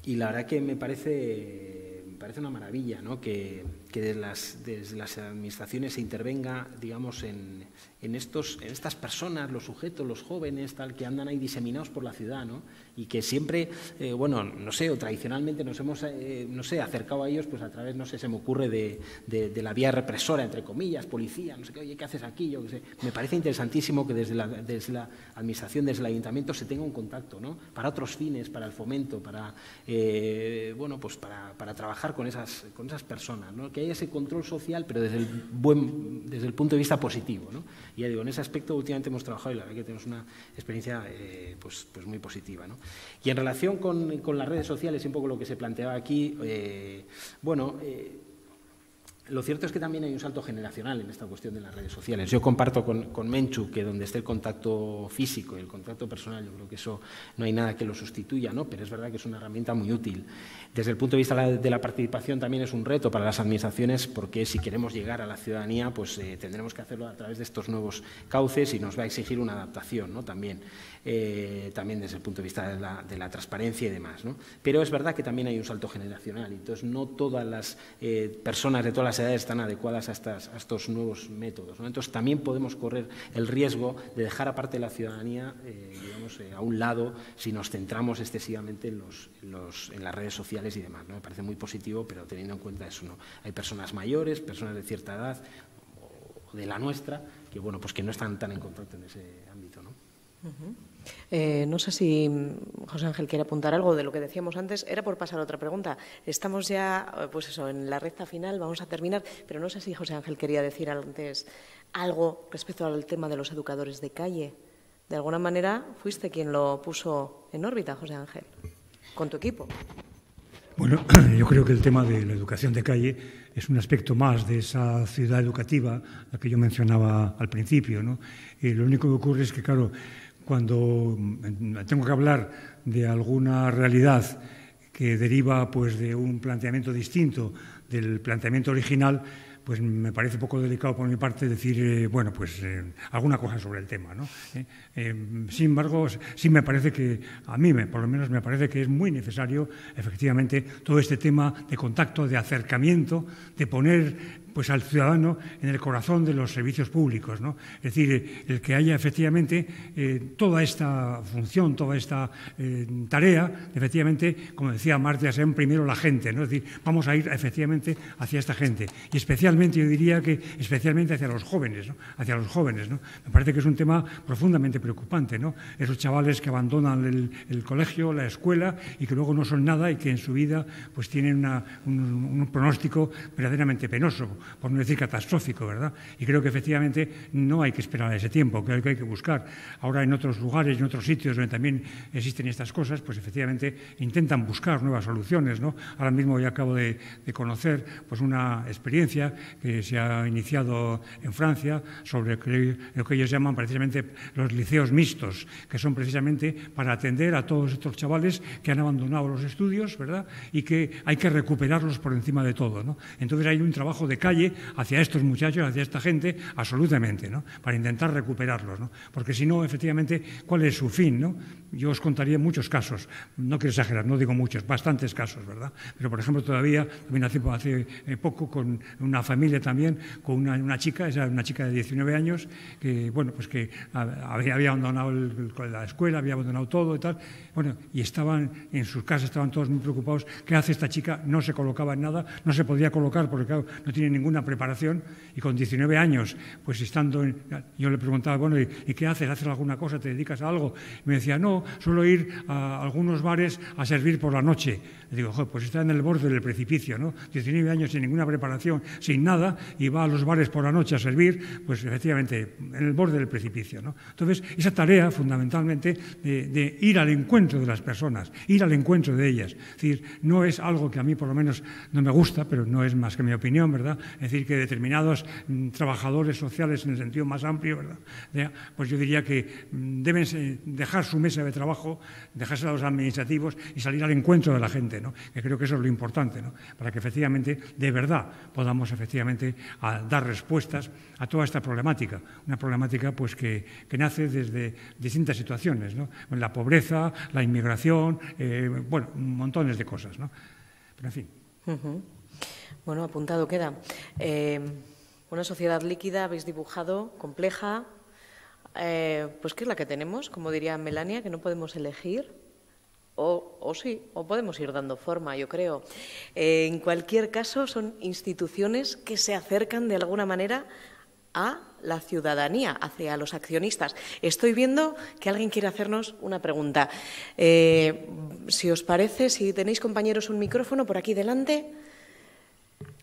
y la verdad que me parece, parece una maravilla ¿no? que, que desde, las, desde las administraciones se intervenga, digamos, en, en, estos, en estas personas, los sujetos, los jóvenes, tal, que andan ahí diseminados por la ciudad, ¿no? Y que siempre, eh, bueno, no sé, o tradicionalmente nos hemos, eh, no sé, acercado a ellos, pues a través, no sé, se me ocurre de, de, la vía represora, entre comillas, policía, no sé qué, oye, ¿qué haces aquí? Yo qué sé. Me parece interesantísimo que desde la, desde la administración, desde el ayuntamiento, se tenga un contacto, ¿no? Para otros fines, para el fomento, para, eh, bueno, pues para, para, trabajar con esas, con esas personas, ¿no? Que haya ese control social, pero desde el, buen, desde el punto de vista positivo, ¿no? Y ya digo, en ese aspecto últimamente hemos trabajado y la verdad que tenemos una experiencia, pues, pues muy positiva, ¿no? Y en relación con, las redes sociales, un poco lo que se planteaba aquí, eh, bueno, eh, lo cierto es que también hay un salto generacional en esta cuestión de las redes sociales. Yo comparto con, con, Menchu que donde esté el contacto físico y el contacto personal, yo creo que eso no hay nada que lo sustituya, ¿no? pero es verdad que es una herramienta muy útil. Desde el punto de vista de la participación también es un reto para las administraciones porque si queremos llegar a la ciudadanía pues eh, tendremos que hacerlo a través de estos nuevos cauces y nos va a exigir una adaptación ¿no? también, eh, también desde el punto de vista de la, de la transparencia y demás. ¿no? Pero es verdad que también hay un salto generacional y entonces no todas las eh, personas de todas las edades están adecuadas a, estos nuevos métodos. ¿no? Entonces también podemos correr el riesgo de dejar aparte la ciudadanía eh, digamos, eh, a un lado si nos centramos excesivamente en, las redes sociales y demás. ¿no? Me parece muy positivo, pero teniendo en cuenta eso. ¿no? Hay personas mayores, personas de cierta edad o de la nuestra que, bueno, pues que no están tan en contacto en ese ámbito. ¿no? Eh, no sé si José Ángel quiere apuntar algo de lo que decíamos antes. Era por pasar a otra pregunta. Estamos ya, pues eso, en la recta final, vamos a terminar, pero no sé si José Ángel quería decir antes algo respecto al tema de los educadores de calle. De alguna manera, fuiste quien lo puso en órbita, José Ángel, con tu equipo. Bueno, yo creo que el tema de la educación de calle es un aspecto más de esa ciudad educativa, la que yo mencionaba al principio. ¿no? Y lo único que ocurre es que, claro, cuando tengo que hablar de alguna realidad que deriva pues, de un planteamiento distinto del planteamiento original, pues me parece poco delicado por mi parte decir, eh, bueno, pues eh, alguna cosa sobre el tema. ¿no? Eh, sin embargo, sí me parece que, a mí me, por lo menos me parece que es muy necesario, efectivamente, todo este tema de contacto, de acercamiento, de poner pues al ciudadano en el corazón de los servicios públicos. ¿no? Es decir, el que haya efectivamente eh, toda esta función, toda esta eh, tarea, efectivamente, como decía Marta, ser primero la gente. ¿no? Es decir, vamos a ir efectivamente hacia esta gente. Y especialmente, yo diría que especialmente hacia los jóvenes, ¿no? hacia los jóvenes. Me parece que es un tema profundamente preocupante. ¿no? Esos chavales que abandonan el, colegio, la escuela y que luego no son nada y que en su vida pues tienen un pronóstico verdaderamente penoso por no decir catastrófico, ¿verdad? Y creo que efectivamente no hay que esperar a ese tiempo, creo que hay que buscar. Ahora en otros lugares en otros sitios donde también existen estas cosas, pues efectivamente intentan buscar nuevas soluciones, ¿no? Ahora mismo ya acabo de, de conocer pues una experiencia que se ha iniciado en Francia sobre lo que ellos llaman precisamente los liceos mixtos, que son precisamente para atender a todos estos chavales que han abandonado los estudios, ¿verdad? Y que hay que recuperarlos por encima de todo, ¿no? Entonces hay un trabajo de calle hacia estos muchachos, hacia esta gente, absolutamente, ¿no? Para intentar recuperarlos, ¿no? Porque si no, efectivamente, ¿cuál es su fin, no? Yo os contaría muchos casos, no quiero exagerar, no digo muchos, bastantes casos, ¿verdad? Pero, por ejemplo, todavía, también hace, hace poco, con una familia también, con una, una chica, esa una chica de 19 años, que, bueno, pues que había, había abandonado el, la escuela, había abandonado todo y tal, bueno, y estaban en sus casas, estaban todos muy preocupados, ¿qué hace esta chica? No se colocaba en nada, no se podía colocar porque, claro, no tiene ninguna preparación y con 19 años, pues estando, en, yo le preguntaba, bueno, ¿y, ¿y qué haces? ¿Haces alguna cosa? ¿Te dedicas a algo? Y me decía, no, suelo ir a algunos bares a servir por la noche. Le digo, pues está en el borde del precipicio, ¿no? 19 años sin ninguna preparación, sin nada, y va a los bares por la noche a servir, pues efectivamente, en el borde del precipicio, ¿no? Entonces, esa tarea fundamentalmente de, de ir al encuentro de las personas, ir al encuentro de ellas. Es decir, no es algo que a mí por lo menos no me gusta, pero no es más que mi opinión, ¿verdad? Es decir, que determinados mm, trabajadores sociales en el sentido más amplio, ¿verdad? pues yo diría que mm, deben dejar su mesa de trabajo, dejarse a los administrativos y salir al encuentro de la gente, ¿no? que creo que eso es lo importante, ¿no? para que efectivamente, de verdad, podamos efectivamente dar respuestas a toda esta problemática, una problemática pues que, que nace desde distintas situaciones, ¿no? la pobreza, la inmigración, eh, bueno, montones de cosas, ¿no? Pero en fin. Bueno, apuntado queda. Eh, una sociedad líquida habéis dibujado, compleja, eh, pues que es la que tenemos, como diría Melania, que no podemos elegir. O, o sí, o podemos ir dando forma, yo creo. Eh, en cualquier caso, son instituciones que se acercan de alguna manera a la ciudadanía, hacia los accionistas. Estoy viendo que alguien quiere hacernos una pregunta. si os parece, si tenéis compañeros un micrófono por aquí delante.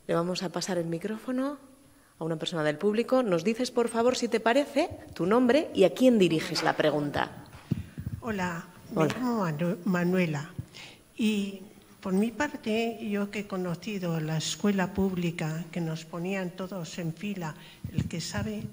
Le vamos a pasar el micrófono a una persona del público. Nos dices, por favor, si te parece, tu nombre y a quién diriges la pregunta. Hola, me llamo Manuela. Y por mi parte, yo que he conocido la escuela pública, que nos ponían todos en fila, el que sabe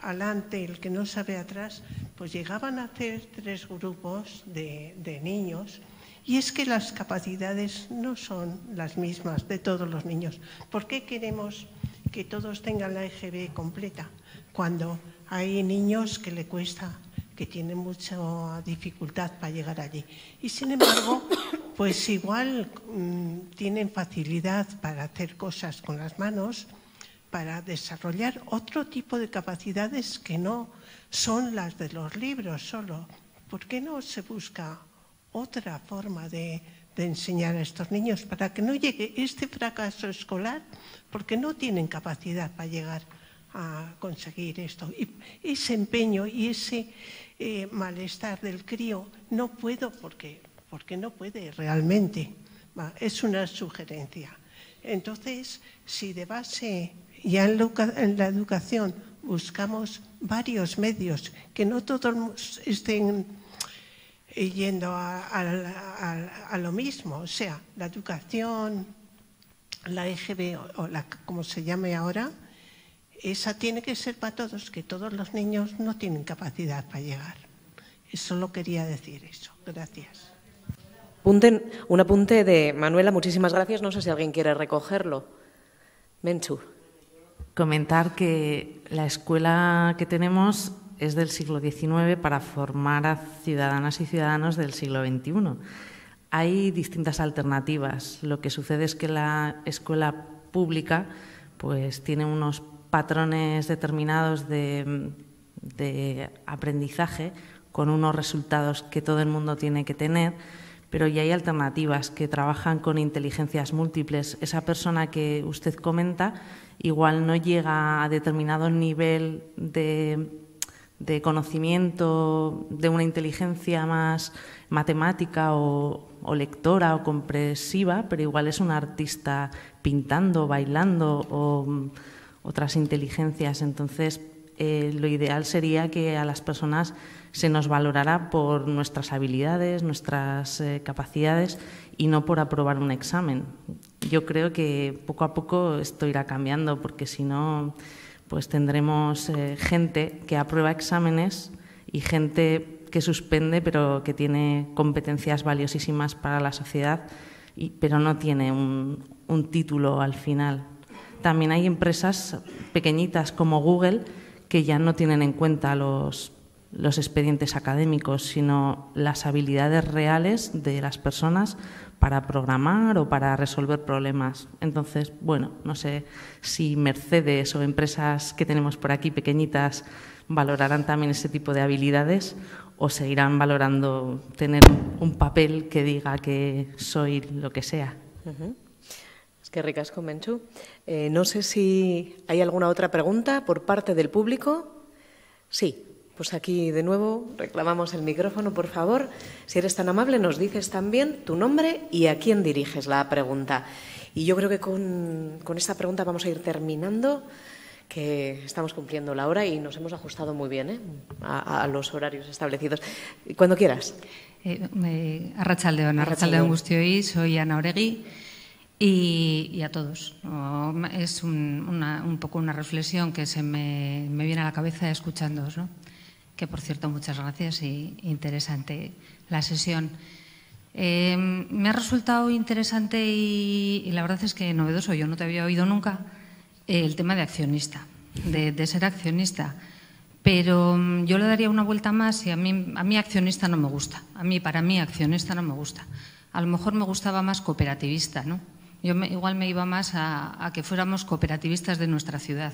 adelante, el que no sabe atrás, pues llegaban a hacer tres grupos de, de niños y es que las capacidades no son las mismas de todos los niños. ¿Por qué queremos que todos tengan la EGB completa cuando hay niños que le cuesta, que tienen mucha dificultad para llegar allí? Y sin embargo, pues igual mm, tienen facilidad para hacer cosas con las manos, para desarrollar otro tipo de capacidades que no son las de los libros solo. ¿Por qué no se busca otra forma de, enseñar a estos niños para que no llegue este fracaso escolar porque no tienen capacidad para llegar a conseguir esto. Y ese empeño y ese eh, malestar del crío, no puedo porque, porque no puede realmente. es una sugerencia. Entonces, si de base ya en la educación buscamos varios medios, que no todos estén yendo a, lo mismo, o sea, la educación, la EGB o la, como se llame ahora, esa tiene que ser para todos, que todos los niños no tienen capacidad para llegar. Solo quería decir eso. Gracias. un apunte de Manuela, muchísimas gracias. No sé si alguien quiere recogerlo. Menchu. Comentar que la escuela que tenemos es del siglo XIX para formar a ciudadanas y ciudadanos del siglo XXI. Hay distintas alternativas. Lo que sucede es que la escuela pública pues, tiene unos patrones determinados de, de aprendizaje con unos resultados que todo el mundo tiene que tener, pero ya hay alternativas que trabajan con inteligencias múltiples. Esa persona que usted comenta igual no llega a determinado nivel de de conocimiento, de una inteligencia más matemática o, lectora o compresiva, pero igual es un artista pintando, bailando o mm, otras inteligencias. Entonces, eh, lo ideal sería que a las personas se nos valorara por nuestras habilidades, nuestras eh, capacidades y no por aprobar un examen. Yo creo que poco a poco esto irá cambiando, porque si no pues tendremos eh, gente que aprueba exámenes y gente que suspende pero que tiene competencias valiosísimas para la sociedad, pero no tiene un, título al final. También hay empresas pequeñitas como Google que ya no tienen en cuenta los, los expedientes académicos, sino las habilidades reales de las personas para programar o para resolver problemas. Entonces, bueno, no sé si Mercedes o empresas que tenemos por aquí pequeñitas valorarán también ese tipo de habilidades o seguirán valorando tener un papel que diga que soy lo que sea. Es que ricas Menchu. Eh, no sé si hay alguna otra pregunta por parte del público. Sí. Pues aquí de nuevo reclamamos el micrófono, por favor. Si eres tan amable, nos dices también tu nombre y a quién diriges la pregunta. Y yo creo que con, esta pregunta vamos a ir terminando, que estamos cumpliendo la hora y nos hemos ajustado muy bien ¿eh? a, los horarios establecidos. Cuando quieras. Eh, Arrachaldeón, Arrachaldeón Gustioí, soy Ana Oregui y, a todos. Es un, poco una reflexión que se me, viene a la cabeza escuchándoos, ¿no? Que por cierto muchas gracias y interesante la sesión. Eh, me ha resultado interesante y, la verdad es que novedoso, yo no te había oído nunca, el tema de accionista, de, ser accionista. Pero mm, yo le daría una vuelta más y a mí, a mí accionista no me gusta. A mí, para mí, accionista no me gusta. A lo mejor me gustaba más cooperativista, ¿no? Yo igual me iba más a, que fuéramos cooperativistas de nuestra ciudad.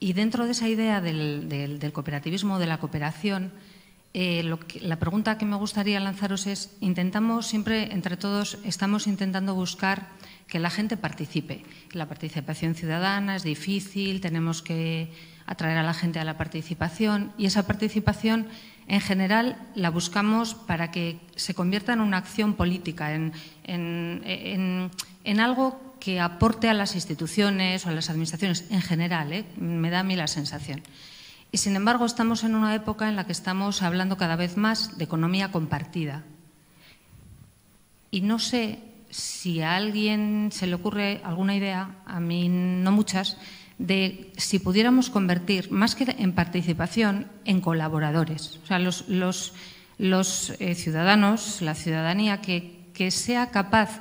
Y dentro de esa idea del, del cooperativismo, de la cooperación, eh, la pregunta que me gustaría lanzaros es, intentamos siempre, entre todos, estamos intentando buscar que la gente participe. La participación ciudadana es difícil, tenemos que atraer a la gente a la participación y esa participación en general la buscamos para que se convierta en una acción política, en, algo que aporte a las instituciones o a las administraciones en general, ¿eh? me da a mí la sensación. Y sin embargo estamos en una época en la que estamos hablando cada vez más de economía compartida. Y no sé si a alguien se le ocurre alguna idea, a mí no muchas, de si pudiéramos convertir, más que en participación, en colaboradores. O sea, los, eh, ciudadanos, la ciudadanía, que sea capaz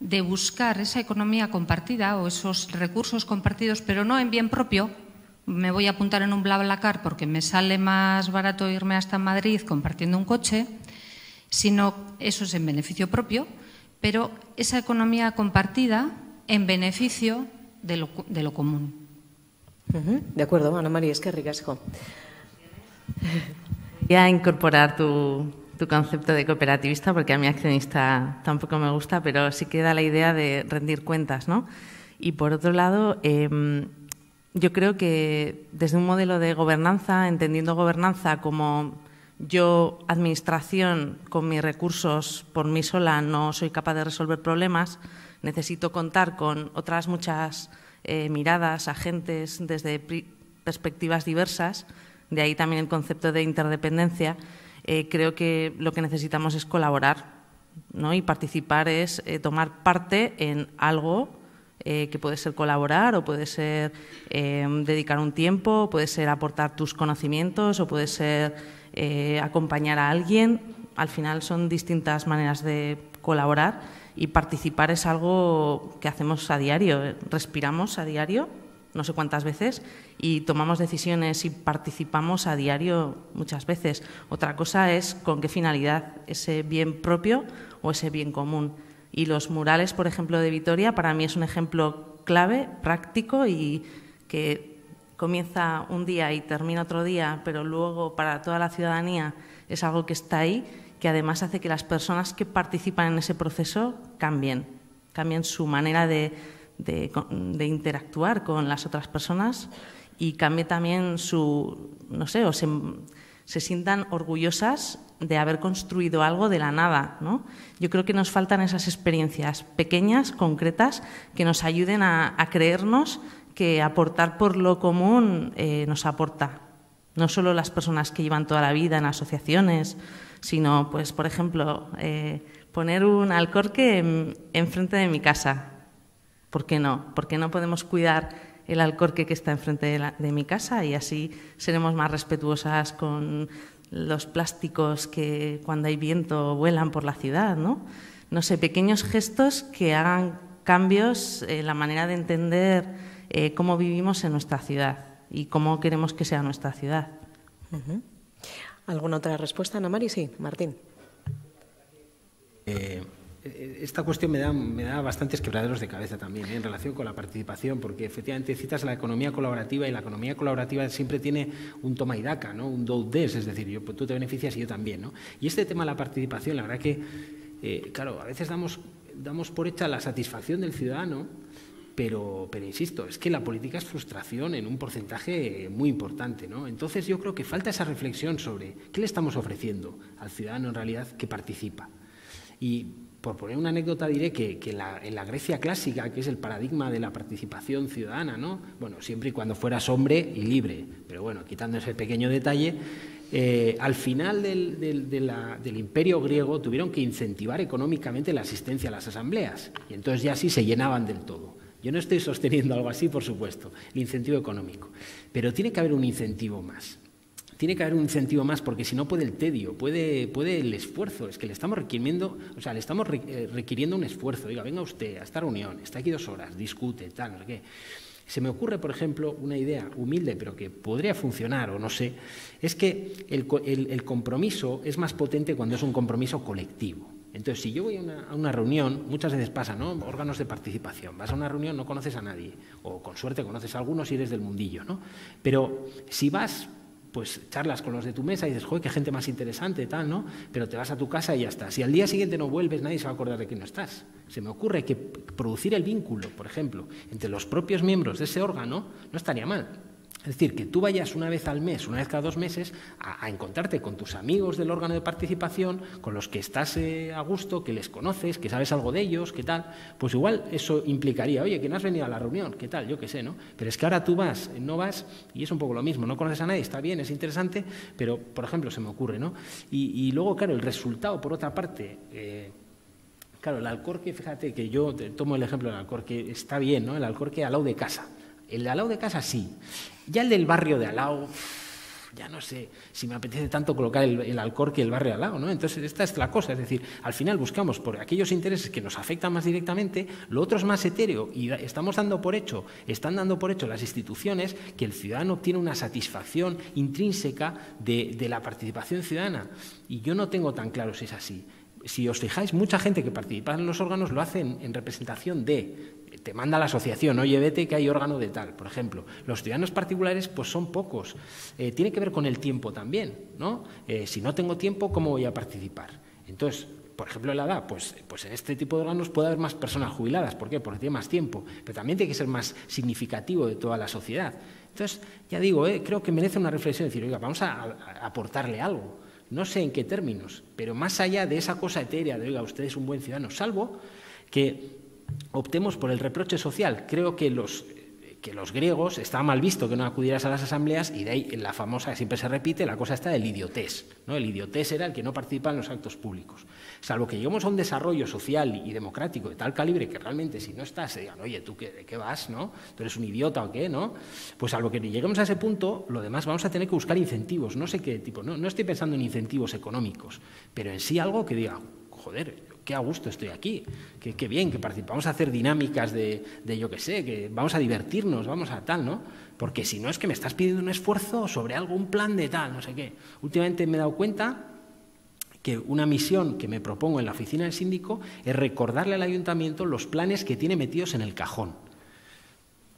de buscar esa economía compartida o esos recursos compartidos, pero no en bien propio, me voy a apuntar en un BlaBlaCar porque me sale más barato irme hasta Madrid compartiendo un coche, sino eso es en beneficio propio, pero esa economía compartida en beneficio de lo, común. De acuerdo, Ana María, es que ricasco. Voy a incorporar tu, concepto de cooperativista, porque a mí accionista tampoco me gusta, pero sí queda la idea de rendir cuentas, ¿no? Y por otro lado, em, yo creo que desde un modelo de gobernanza, entendiendo gobernanza como yo, administración, con mis recursos por mí sola no soy capaz de resolver problemas, necesito contar con otras muchas eh, miradas, agentes desde perspectivas diversas, de ahí también el concepto de interdependencia. Eh, creo que lo que necesitamos es colaborar ¿no? y participar es eh, tomar parte en algo eh, que puede ser colaborar o puede ser eh, dedicar un tiempo, puede ser aportar tus conocimientos o puede ser acompañar a alguien. Al final son distintas maneras de colaborar y participar es algo que hacemos a diario, respiramos a diario, no sé cuántas veces, y tomamos decisiones y participamos a diario muchas veces. Otra cosa es con qué finalidad, ese bien propio o ese bien común. Y los murales, por ejemplo, de Vitoria, para mí es un ejemplo clave, práctico y que comienza un día y termina otro día, pero luego para toda la ciudadanía es algo que está ahí, que además hace que las personas que participan en ese proceso cambien, cambien su manera de, interactuar con las otras personas y cambie también su, no sé, o se, se sientan orgullosas de haber construido algo de la nada. ¿no? Yo creo que nos faltan esas experiencias pequeñas, concretas, que nos ayuden a, creernos que aportar por lo común eh, nos aporta. No solo las personas que llevan toda la vida en asociaciones, sino, pues, por ejemplo, eh, poner un alcorque enfrente de mi casa. ¿Por qué no? ¿Por qué no podemos cuidar el alcorque que está enfrente de, de mi casa y así seremos más respetuosas con los plásticos que cuando hay viento vuelan por la ciudad, ¿no? No sé, pequeños gestos que hagan cambios en la manera de entender eh, cómo vivimos en nuestra ciudad y cómo queremos que sea nuestra ciudad. ¿Alguna otra respuesta, Ana Mari? Sí, Martín. Eh, esta cuestión me da, me da bastantes quebraderos de cabeza también ¿eh? en relación con la participación, porque efectivamente citas la economía colaborativa y la economía colaborativa siempre tiene un toma y daca, ¿no? un do des, es decir, yo, pues, tú te beneficias y yo también. ¿no? Y este tema de la participación, la verdad que, eh, claro, a veces damos, damos por hecha la satisfacción del ciudadano, pero, pero, insisto, es que la política es frustración en un porcentaje muy importante. ¿no? Entonces yo creo que falta esa reflexión sobre qué le estamos ofreciendo al ciudadano en realidad que participa. Y por poner una anécdota, diré que, en la Grecia clásica, que es el paradigma de la participación ciudadana, ¿no? bueno, siempre y cuando fueras hombre y libre, pero bueno, quitando ese pequeño detalle, eh, al final del, del, imperio griego tuvieron que incentivar económicamente la asistencia a las asambleas y entonces ya sí se llenaban del todo. Yo no estoy sosteniendo algo así, por supuesto, el incentivo económico, pero tiene que haber un incentivo más. Tiene que haber un incentivo más porque si no puede el tedio, puede, puede el esfuerzo. Es que le estamos requiriendo, o sea, le estamos eh, requiriendo un esfuerzo. Diga, venga usted a esta reunión, está aquí dos horas, discute, tal, no sé qué. Se me ocurre, por ejemplo, una idea humilde, pero que podría funcionar o no sé, es que el, compromiso es más potente cuando es un compromiso colectivo. Entonces, si yo voy a una, reunión, muchas veces pasa, ¿no? Órganos de participación. Vas a una reunión, no conoces a nadie, o con suerte conoces a algunos y eres del mundillo, ¿no? Pero si vas pues charlas con los de tu mesa y dices, joder, qué gente más interesante, tal, ¿no? Pero te vas a tu casa y ya está. Si al día siguiente no vuelves, nadie se va a acordar de que no estás. Se me ocurre que producir el vínculo, por ejemplo, entre los propios miembros de ese órgano no estaría mal. Es decir, que tú vayas una vez al mes, una vez cada dos meses, a, encontrarte con tus amigos del órgano de participación, con los que estás eh, a gusto, que les conoces, que sabes algo de ellos, qué tal, pues igual eso implicaría, oye, que no has venido a la reunión, qué tal, yo qué sé, ¿no? Pero es que ahora tú vas, no vas, y es un poco lo mismo, no conoces a nadie, está bien, es interesante, pero, por ejemplo, se me ocurre, ¿no? Y, luego, claro, el resultado, por otra parte, eh, Claro, el alcorque, fíjate que yo tomo el ejemplo del alcorque, está bien, ¿no? El alcorque al lado de casa. El de al de casa sí. Ya el del barrio de al ya no sé si me apetece tanto colocar el, el alcorque y el barrio al lado, ¿no? Entonces, esta es la cosa, es decir, al final buscamos por aquellos intereses que nos afectan más directamente, lo otro es más etéreo y estamos dando por hecho, están dando por hecho las instituciones que el ciudadano tiene una satisfacción intrínseca de, la participación ciudadana. Y yo no tengo tan claro si es así si os fijáis, mucha gente que participa en los órganos lo hace en, representación de, te manda la asociación, oye, vete que hay órgano de tal, por ejemplo. Los ciudadanos particulares, pues son pocos. Eh, tiene que ver con el tiempo también, ¿no? Eh, si no tengo tiempo, ¿cómo voy a participar? Entonces, por ejemplo, la edad, pues, pues en este tipo de órganos puede haber más personas jubiladas. ¿Por qué? Porque tiene más tiempo, pero también tiene que ser más significativo de toda la sociedad. Entonces, ya digo, eh, creo que merece una reflexión, decir, oiga, vamos a, a aportarle algo. No sé en qué términos, pero más allá de esa cosa etérea de, oiga, usted es un buen ciudadano, salvo que optemos por el reproche social. Creo que los, que los griegos está mal visto que no acudieras a las asambleas y de ahí la famosa, siempre se repite, la cosa está del idiotés. ¿no? El idiotés era el que no participa en los actos públicos. Salvo que lleguemos a un desarrollo social y democrático de tal calibre que realmente si no estás se digan, oye, ¿tú qué, qué vas? ¿no? ¿Tú eres un idiota o qué? ¿no? Pues salvo que lleguemos a ese punto, lo demás vamos a tener que buscar incentivos. No sé qué tipo, no, no estoy pensando en incentivos económicos, pero en sí algo que diga, joder, qué a gusto estoy aquí, qué, bien que participamos a hacer dinámicas de, yo qué sé, que vamos a divertirnos, vamos a tal, ¿no? Porque si no es que me estás pidiendo un esfuerzo sobre algo, un plan de tal, no sé qué. Últimamente me he dado cuenta que una misión que me propongo en la oficina del síndico es recordarle al ayuntamiento los planes que tiene metidos en el cajón.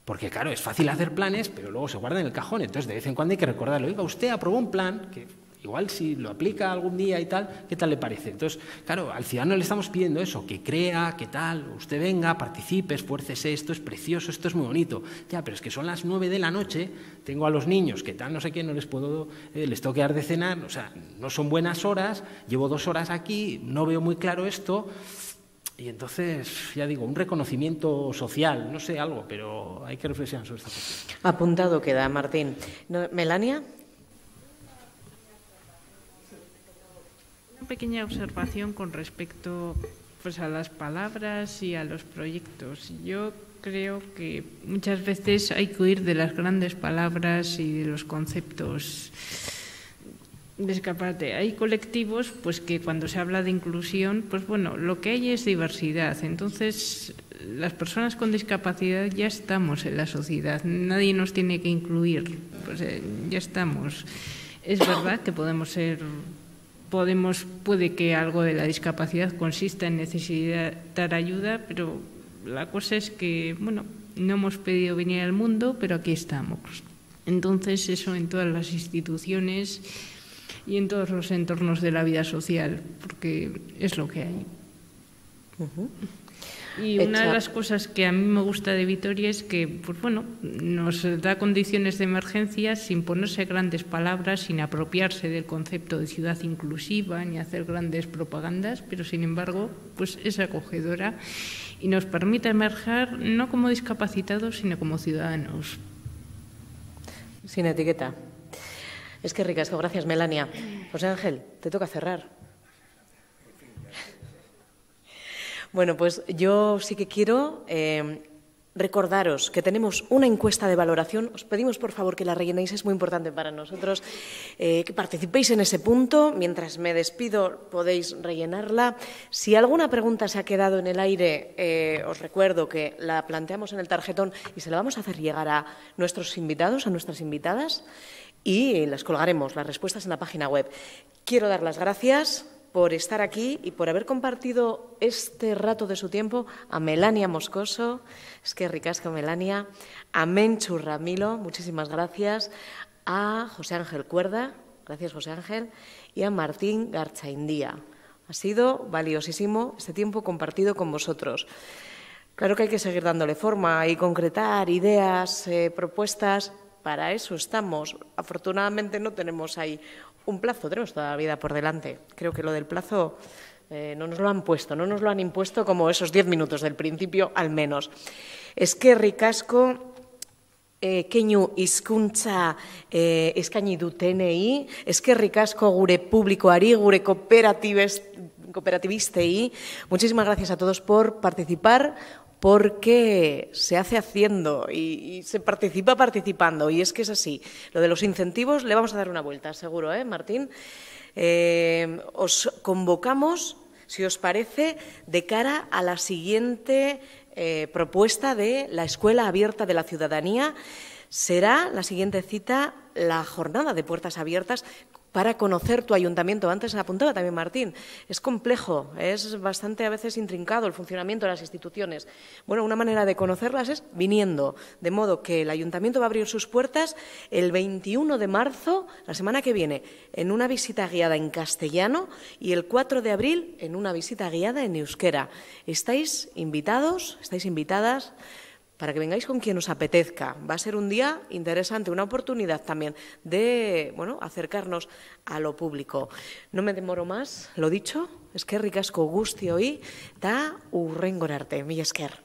Porque claro, es fácil hacer planes, pero luego se guardan en el cajón. Entonces, de vez en cuando hay que recordarle, oiga, usted aprobó un plan que Igual si lo aplica algún día y tal, ¿qué tal le parece? Entonces, claro, al ciudadano le estamos pidiendo eso, que crea, que tal, usted venga, participe, esfuércese, esto es precioso, esto es muy bonito. Ya, pero es que son las nueve de la noche, tengo a los niños que tal, no sé qué, no les puedo, eh, les tengo que dar de cenar, o sea, no son buenas horas, llevo dos horas aquí, no veo muy claro esto. Y entonces, ya digo, un reconocimiento social, no sé, algo, pero hay que reflexionar sobre esta cuestión. Apuntado queda, Martín. ¿Melania? Pequeña observación con respecto pues, a las palabras y a los proyectos. Yo creo que muchas veces hay que huir de las grandes palabras y de los conceptos de. Hay colectivos pues que cuando se habla de inclusión, pues bueno, lo que hay es diversidad. Entonces, las personas con discapacidad ya estamos en la sociedad. Nadie nos tiene que incluir. Pues eh, ya estamos. Es verdad que podemos ser podemos, puede que algo de la discapacidad consista en necesitar ayuda, pero la cosa es que, bueno, no hemos pedido venir al mundo, pero aquí estamos. Entonces, eso en todas las instituciones y en todos los entornos de la vida social, porque es lo que hay. Y una de las cosas que a mí me gusta de Vitoria es que, pues bueno, nos da condiciones de emergencia sin ponerse grandes palabras, sin apropiarse del concepto de ciudad inclusiva ni hacer grandes propagandas, pero sin embargo, pues es acogedora y nos permite emerger no como discapacitados, sino como ciudadanos. Sin etiqueta. Es que ricasco, gracias Melania. José Ángel, te toca cerrar. Bueno, pues yo sí que quiero eh, recordaros que tenemos una encuesta de valoración. Os pedimos, por favor, que la rellenéis, es muy importante para nosotros, eh, que participéis en ese punto. Mientras me despido, podéis rellenarla. Si alguna pregunta se ha quedado en el aire, eh, os recuerdo que la planteamos en el tarjetón y se la vamos a hacer llegar a nuestros invitados, a nuestras invitadas, y las colgaremos, las respuestas en la página web. Quiero dar las gracias por estar aquí y por haber compartido este rato de su tiempo a Melania Moscoso, es que ricasco Melania, a Menchu Ramilo, muchísimas gracias, a José Ángel Cuerda, gracias José Ángel, y a Martín Garchaindía. Ha sido valiosísimo este tiempo compartido con vosotros. Claro que hay que seguir dándole forma y concretar ideas, eh, propuestas. Para eso estamos. Afortunadamente no tenemos ahí un plazo, tenemos toda la vida por delante. Creo que lo del plazo eh, no nos lo han puesto, no nos lo han impuesto como esos diez minutos del principio, al menos. Es que ricasco eh, keinu hizkuntza eh, eskaini dutenei, eskerrik asko gure publikoari, gure cooperativistas, Muchísimas gracias a todos por participar porque se hace haciendo y, se participa participando, y es que es así. Lo de los incentivos le vamos a dar una vuelta, seguro, ¿eh, Martín? Eh, os convocamos, si os parece, de cara a la siguiente eh, propuesta de la Escuela Abierta de la Ciudadanía. Será la siguiente cita la jornada de puertas abiertas para conocer tu ayuntamiento. Antes apuntaba también Martín, es complejo, es bastante a veces intrincado el funcionamiento de las instituciones. Bueno, una manera de conocerlas es viniendo, de modo que el ayuntamiento va a abrir sus puertas el 21 de marzo, la semana que viene, en una visita guiada en castellano y el 4 de abril en una visita guiada en euskera. Estáis invitados, estáis invitadas para que vengáis con quien os apetezca. Va a ser un día interesante, una oportunidad también de bueno, acercarnos a lo público. No me demoro más, lo dicho, es que ricasco guzti hoy da urrengorarte, mi esker.